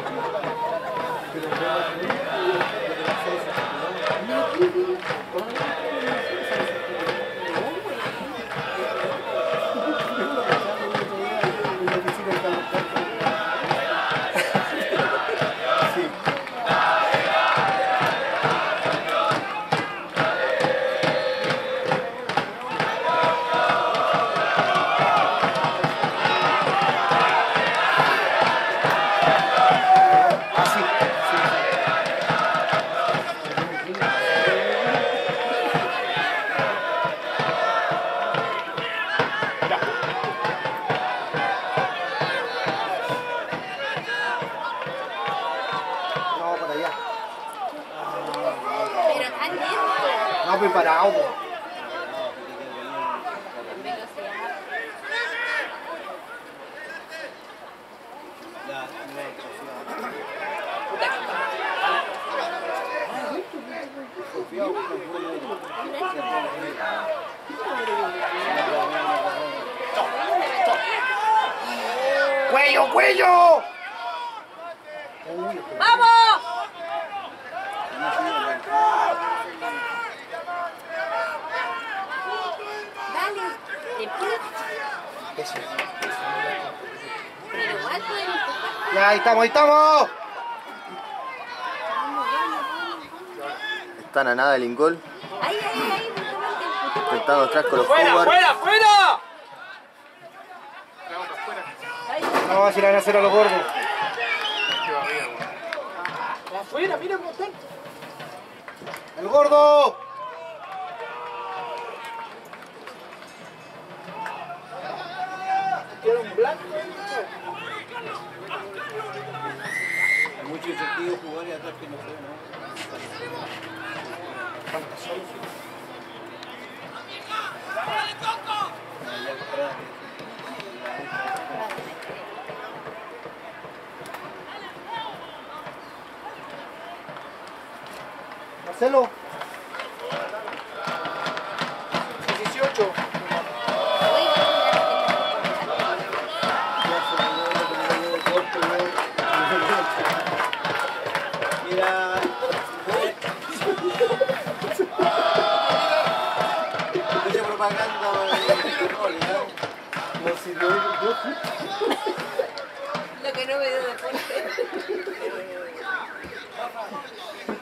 も
いたもん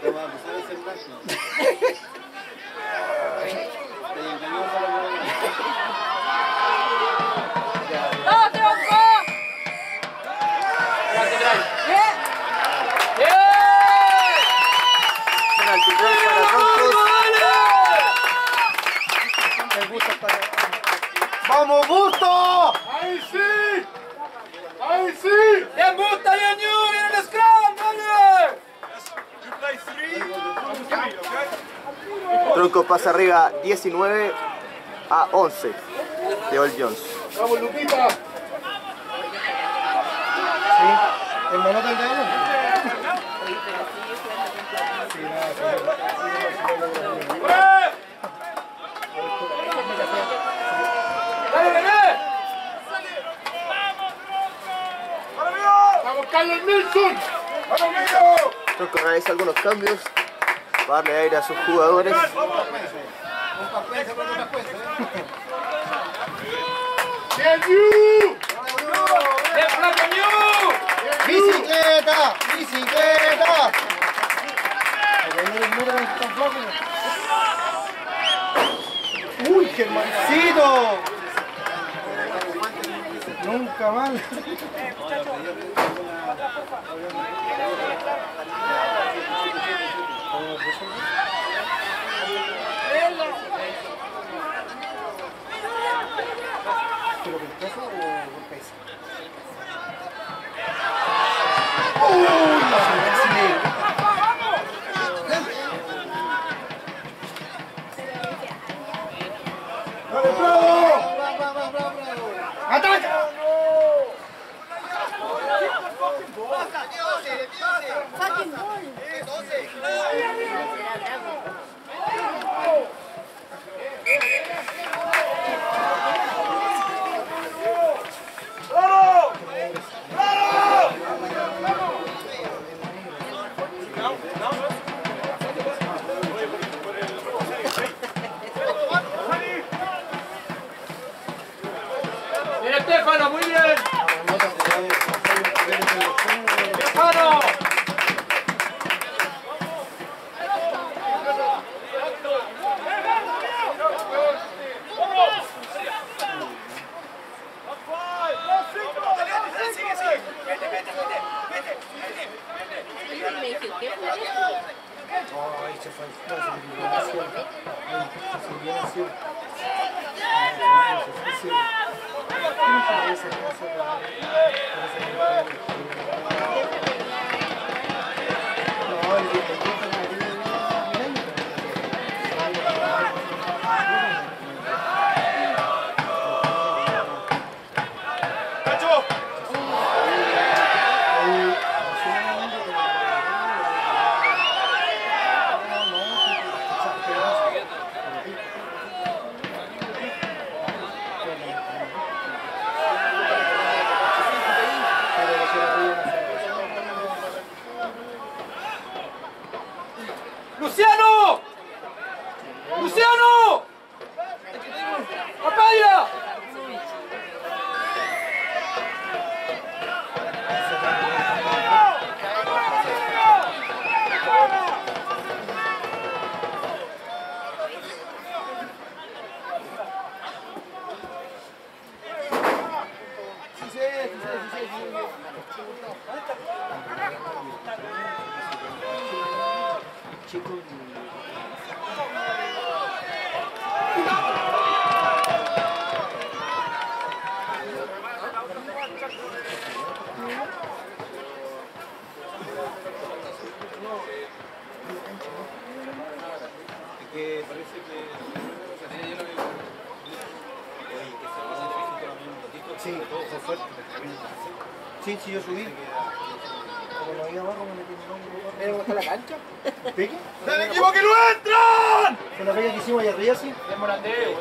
Te va a
gustar hacer
Plaza Riga 19 a 11 de Old Jones.
¡Vamos, Lupita! ¿Sí? ¿El monota del
dedo? ¡Vamos, Carlos Nilsson! ¡Vamos,
realiza algunos cambios darle aire a sus jugadores.
¡Bicicleta! ¡Bicicleta! ¡Uy, Germancito! Nunca mal. ¿Pero con o con peso?
¡Dale,
Sí, sí, yo subí. Como no había abajo, me metí en el hombro.
¿Era la cancha?
¿Peque?
¡Del equipo que no entran!
Con la pega que hicimos ahí arriba, sí.
Es Morandé, weón.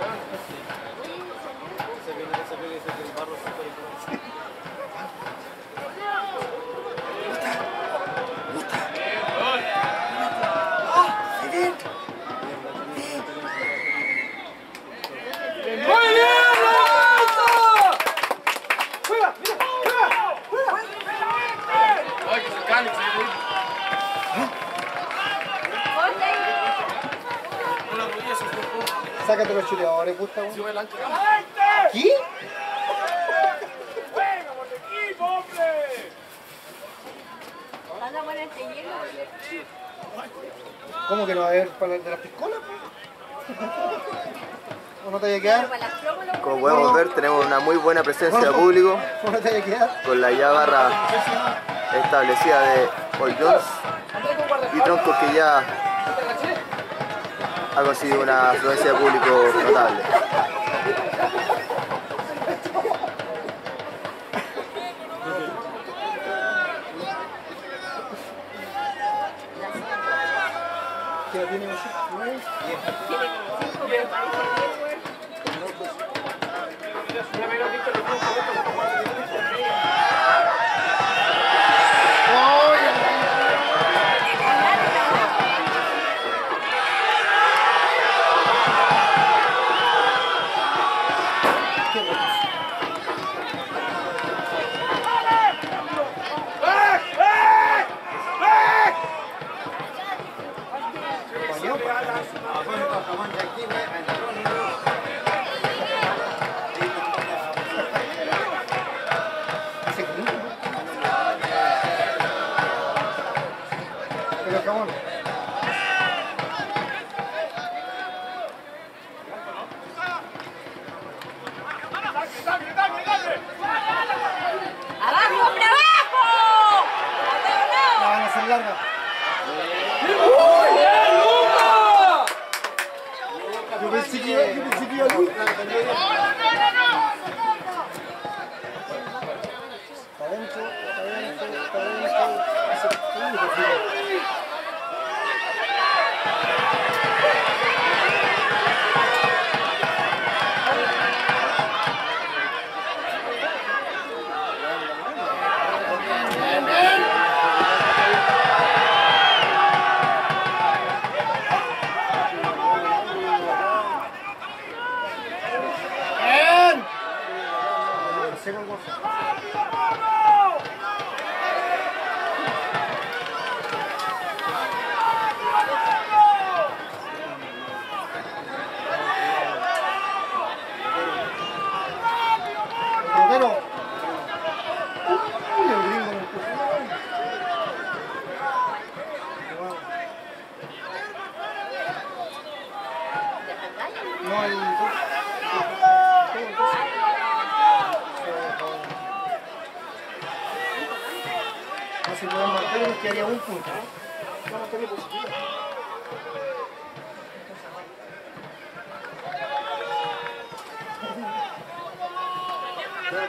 ¡Muy bien, Roberto! ¡Juega, mira, juega! ¡Juega! ¡Ay, que se cale,
Sácate los chuleadores, gusta, weón.
¡Sube el ancho!
¿Qué?
¡Juega por tu equipo, hombre!
Van a ponerte hielo.
¿Cómo para de las piscolas? [LAUGHS] ¿O no te vaya a quedar?
Para las promos lo
Como podemos ver, tenemos una muy buena presencia de público
¿O no te vaya a quedar?
con la ya barra establecida de Paul Jones y Troncos que ya ha conseguido una afluencia de público notable.
Cami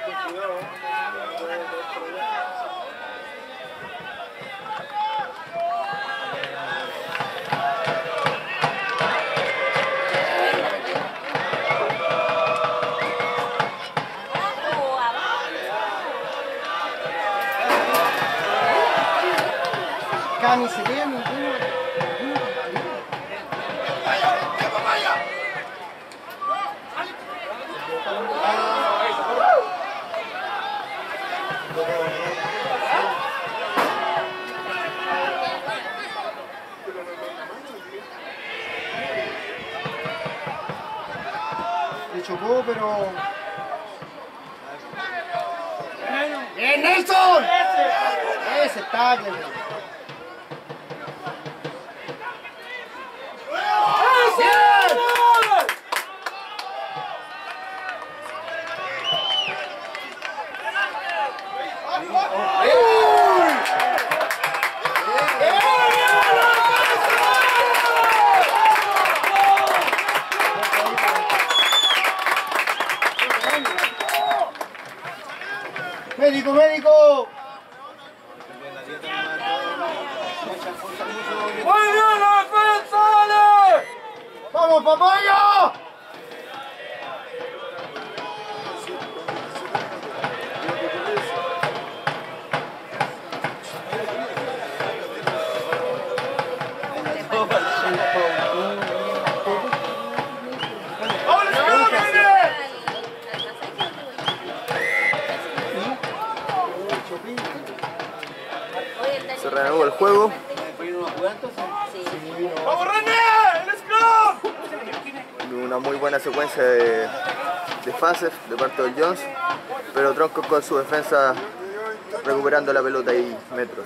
se ve, ninguno. ninguno. Pero. ¡Bien, Nelson! Ese tackle.
Amigo, ready? De parte del Jones. Pero Tronco con su defensa recuperando la pelota y metros.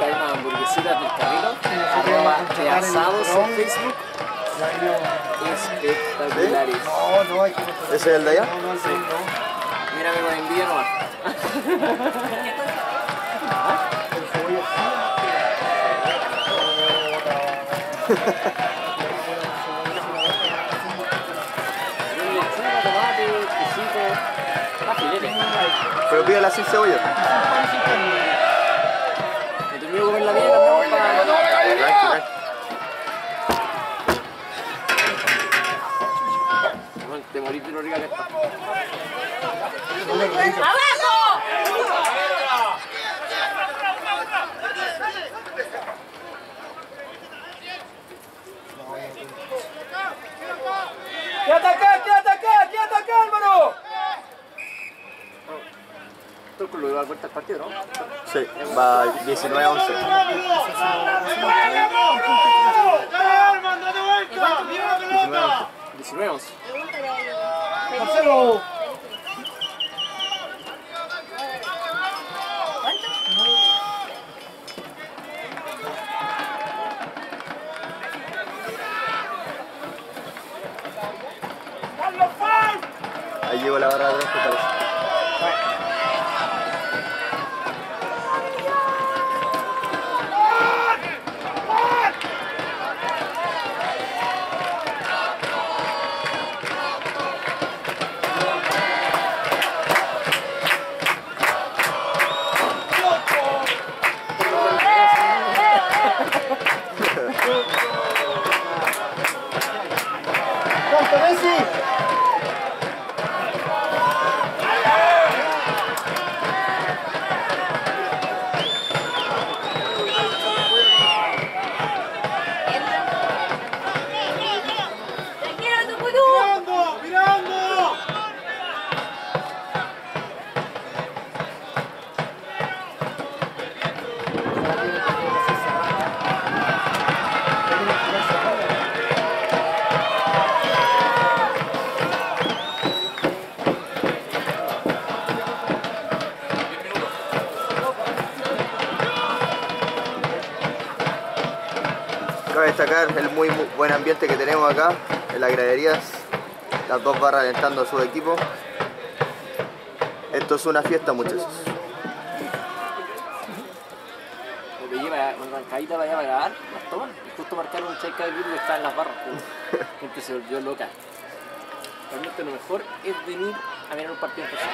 traer unas hamburguesitas del camino. Arroba de asados en Facebook. Espectaculares.
No, no, hay que
¿Ese es el de allá?
No, no, sí. no.
Mírame con envidia nomás. [LAUGHS]
El [LAUGHS]
Pero pídala sin cebolla.
Me comer la mía Te moriste no regales.
¡Abajo!
Lo iba a vuelta al partido, ¿no?
Sí, va 19 a 11.
¿Cuánto?
19 11.
Pregúntale a
Marcelo.
Ahí llegó la barra de atrás, parece. Buen ambiente que tenemos acá en las graderías. Las dos barras alentando a su equipo. Esto es una fiesta, muchachos.
Que lleva una bancadita para allá para grabar, las toman y justo marcaron un check de que está en las barras. pues. [LAUGHS] La gente se volvió loca. Realmente lo mejor es venir a mirar un partido en persona.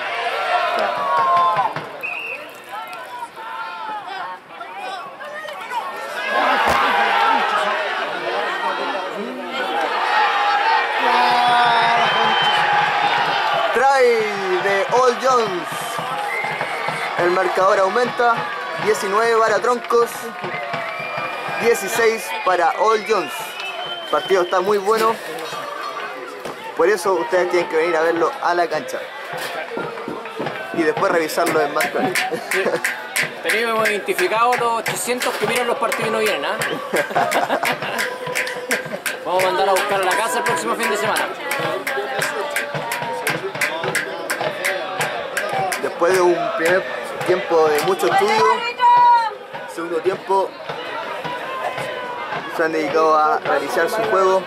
Try de All Jones. El marcador aumenta. 19 para Troncos. 16 para All Jones. El partido está muy bueno. Por eso ustedes tienen que venir a verlo a la cancha. Y después revisarlo en más [LAUGHS] calidad.
Tenemos identificados los 800 que miran los partidos y no vienen, ¿ah? [LAUGHS] Vamos a mandar a buscar a la casa el próximo fin de semana.
Después de un primer tiempo de mucho estudio, segundo tiempo se han dedicado a realizar su juego.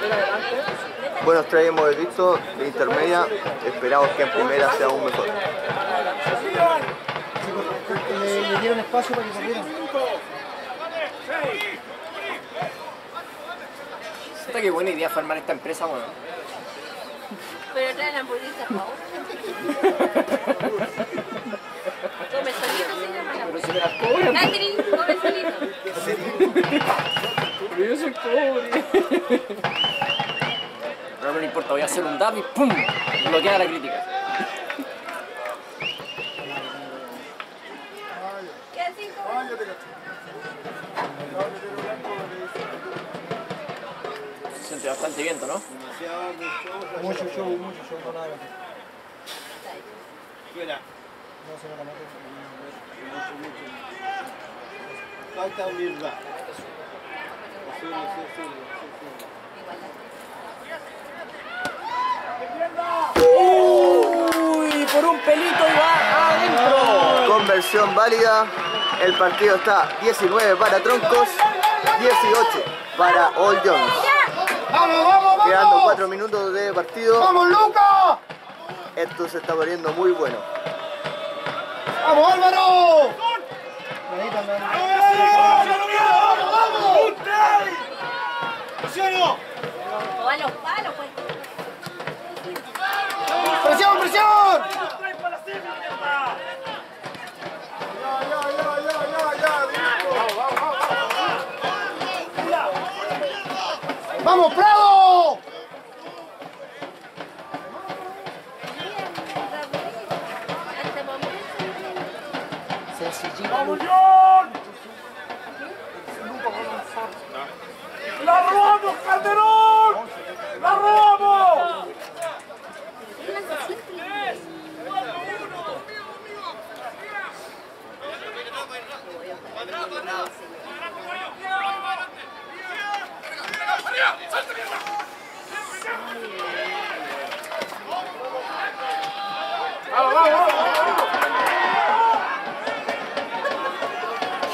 Buenos tries hemos visto de intermedia, esperamos que en primera sea aún mejor.
Le, le dieron espacio para que corrieran.
Siento que buena idea formar esta empresa, bueno.
Pero traen hamburguesas, por favor. [LAUGHS]
Me las cobran,
Catherine, solito.
pero yo soy pobre. Pero no me importa, voy a hacer un dab y ¡pum! Bloquear la crítica. Se siente bastante viento, ¿no?
Mucho show, mucho show, no nada. No se me la
Falta unirla.
Uy, por un pelito y va adentro.
Conversión válida, el partido está 19 para Troncos, 18 para All Jones.
¡Vamos, vamos,
Quedando
vamos!
4 minutos de partido,
¡Vamos, Luca!
esto se está poniendo muy bueno.
¡Vamos, Álvaro! Manita, manita.
O a los palos, pues.
¡Presión, presión! ¡Vamos, Prado!
¡La robamos, ¡La robamos!
¡Vamos,
vamos,
vamos!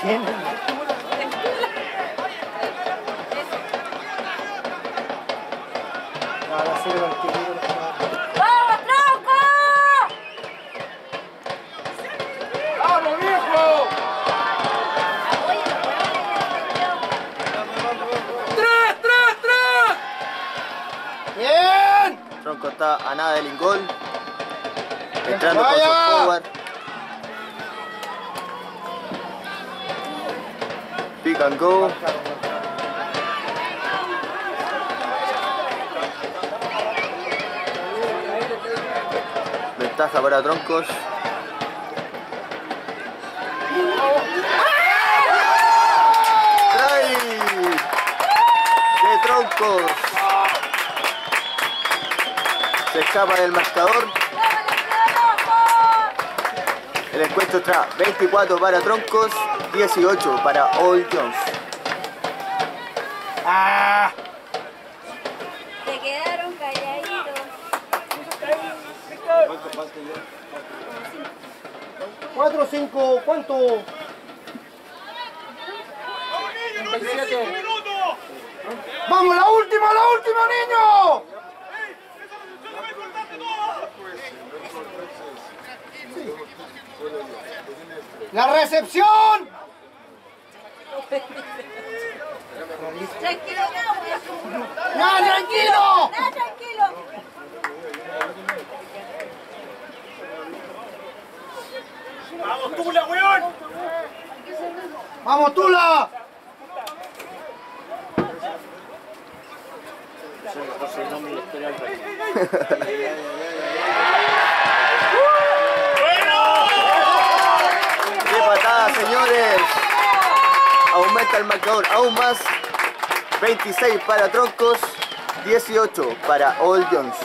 ¡Vamos, tronco!
¡Tres, tres, tres!
¡Bien!
Tronco está a nada del ingol. Entrando con su
¡Vaya!
forward. Pick go. Ventaja para Troncos. Try de Troncos. Se escapa del marcador. El encuentro está 24 para Troncos, 18 para All Jones.
¡Ah!
Se quedaron calladitos.
¿Cuatro, cinco, cuánto? ¡Vamos, la última, la última, niño! ¡La recepción!
Tranquilo,
¡Ya, tranquilo!
Ya, tranquilo.
¡Vamos, Tula, weón!
¡Vamos, Tula!
¡Qué patada, señores! Aumenta el marcador aún más. 26 para Troncos, 18 para All Jones.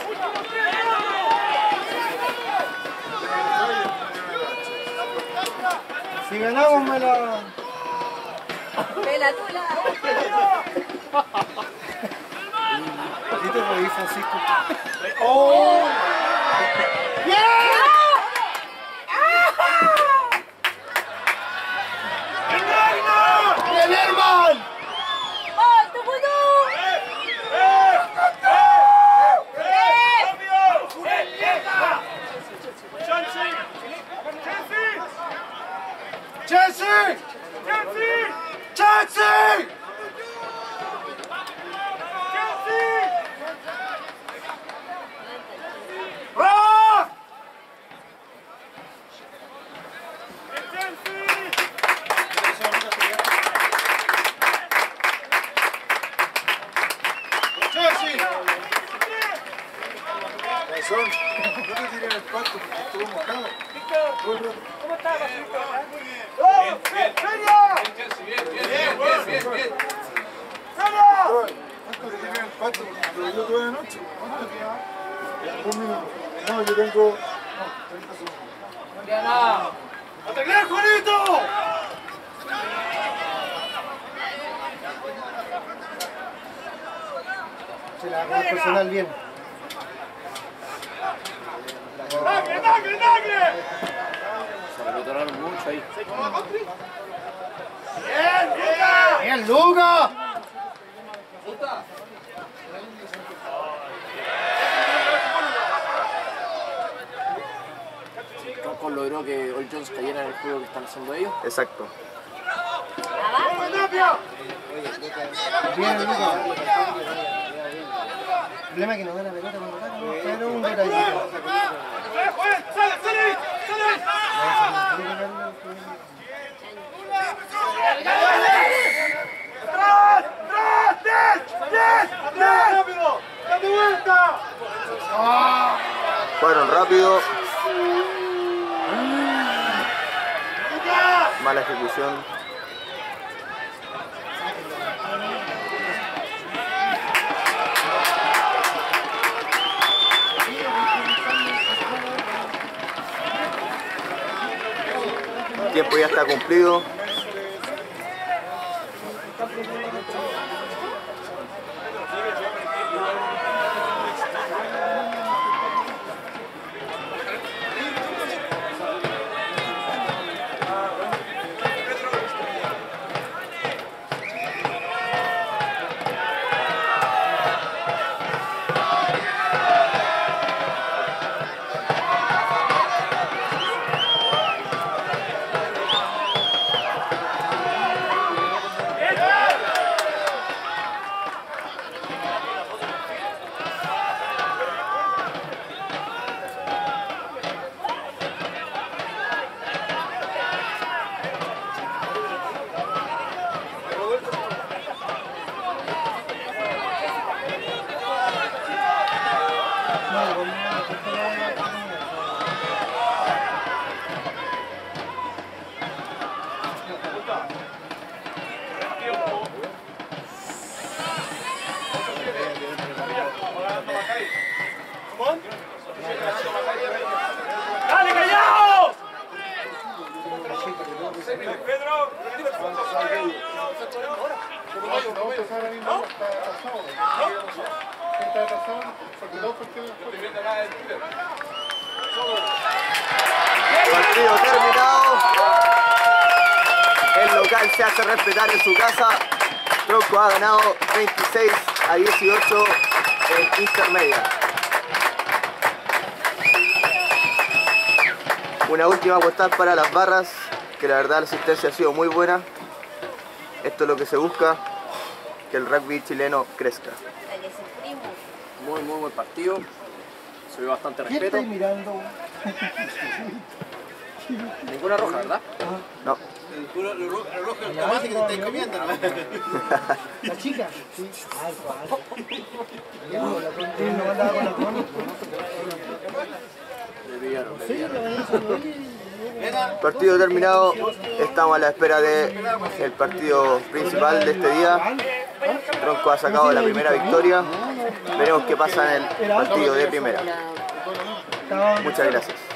Si ganamos, me la...
Vela tula.
¿Qué te Francisco? ¡Oh! ¡Bien! ¡Bien, Herman!
¡Oh, tu vudú!
¡Chelsea! ¡Chelsea! ¡Ah! ¡Chelsea!
Son, no te tiré en el pasto porque estuvo mojado. ¿Cuánto te tiré en el pasto porque lo dio toda la noche? ¿Cuánto te Un minuto. No, yo tengo... No, 30 segundos.
¡Atacar, Juanito!
Se la agarra personal bien.
¡Nagre, nagre, nagre!
Se recuperaron mucho ahí.
¡Bien, Luca!
¡Bien, Luca!
Troncos logró que All Jones cayera en el juego que están haciendo ellos.
Exacto.
Bien, Luca. El problema es que no ve la pelota cuando ataca, ¿no? pero un detallito.
¡Eh, Juan! ¡Sale, sale! ¡Sale! ¡Atrás! ¡Atrás! ¡Diez! ¡Diez! ¡Diez! ¡Rápido! ¡Date vuelta!
Fueron rápido. Mala ejecución. Tiempo ya está cumplido. Para las barras, que la verdad la asistencia ha sido muy buena. Esto es lo que se busca, que el rugby chileno crezca.
Muy, muy buen partido. Se vio bastante
¿Qué
respeto.
estáis mirando?
Ninguna roja, ¿verdad?
No, [LAUGHS]
La chica. Sí. Ay, cuál. Ya, la no.
Le pillaron, le
Sí,
pillaron.
Partido terminado. Estamos a la espera del partido principal de este día. Tronco ha sacado la primera victoria. Veremos qué pasa en el partido de primera. Muchas gracias.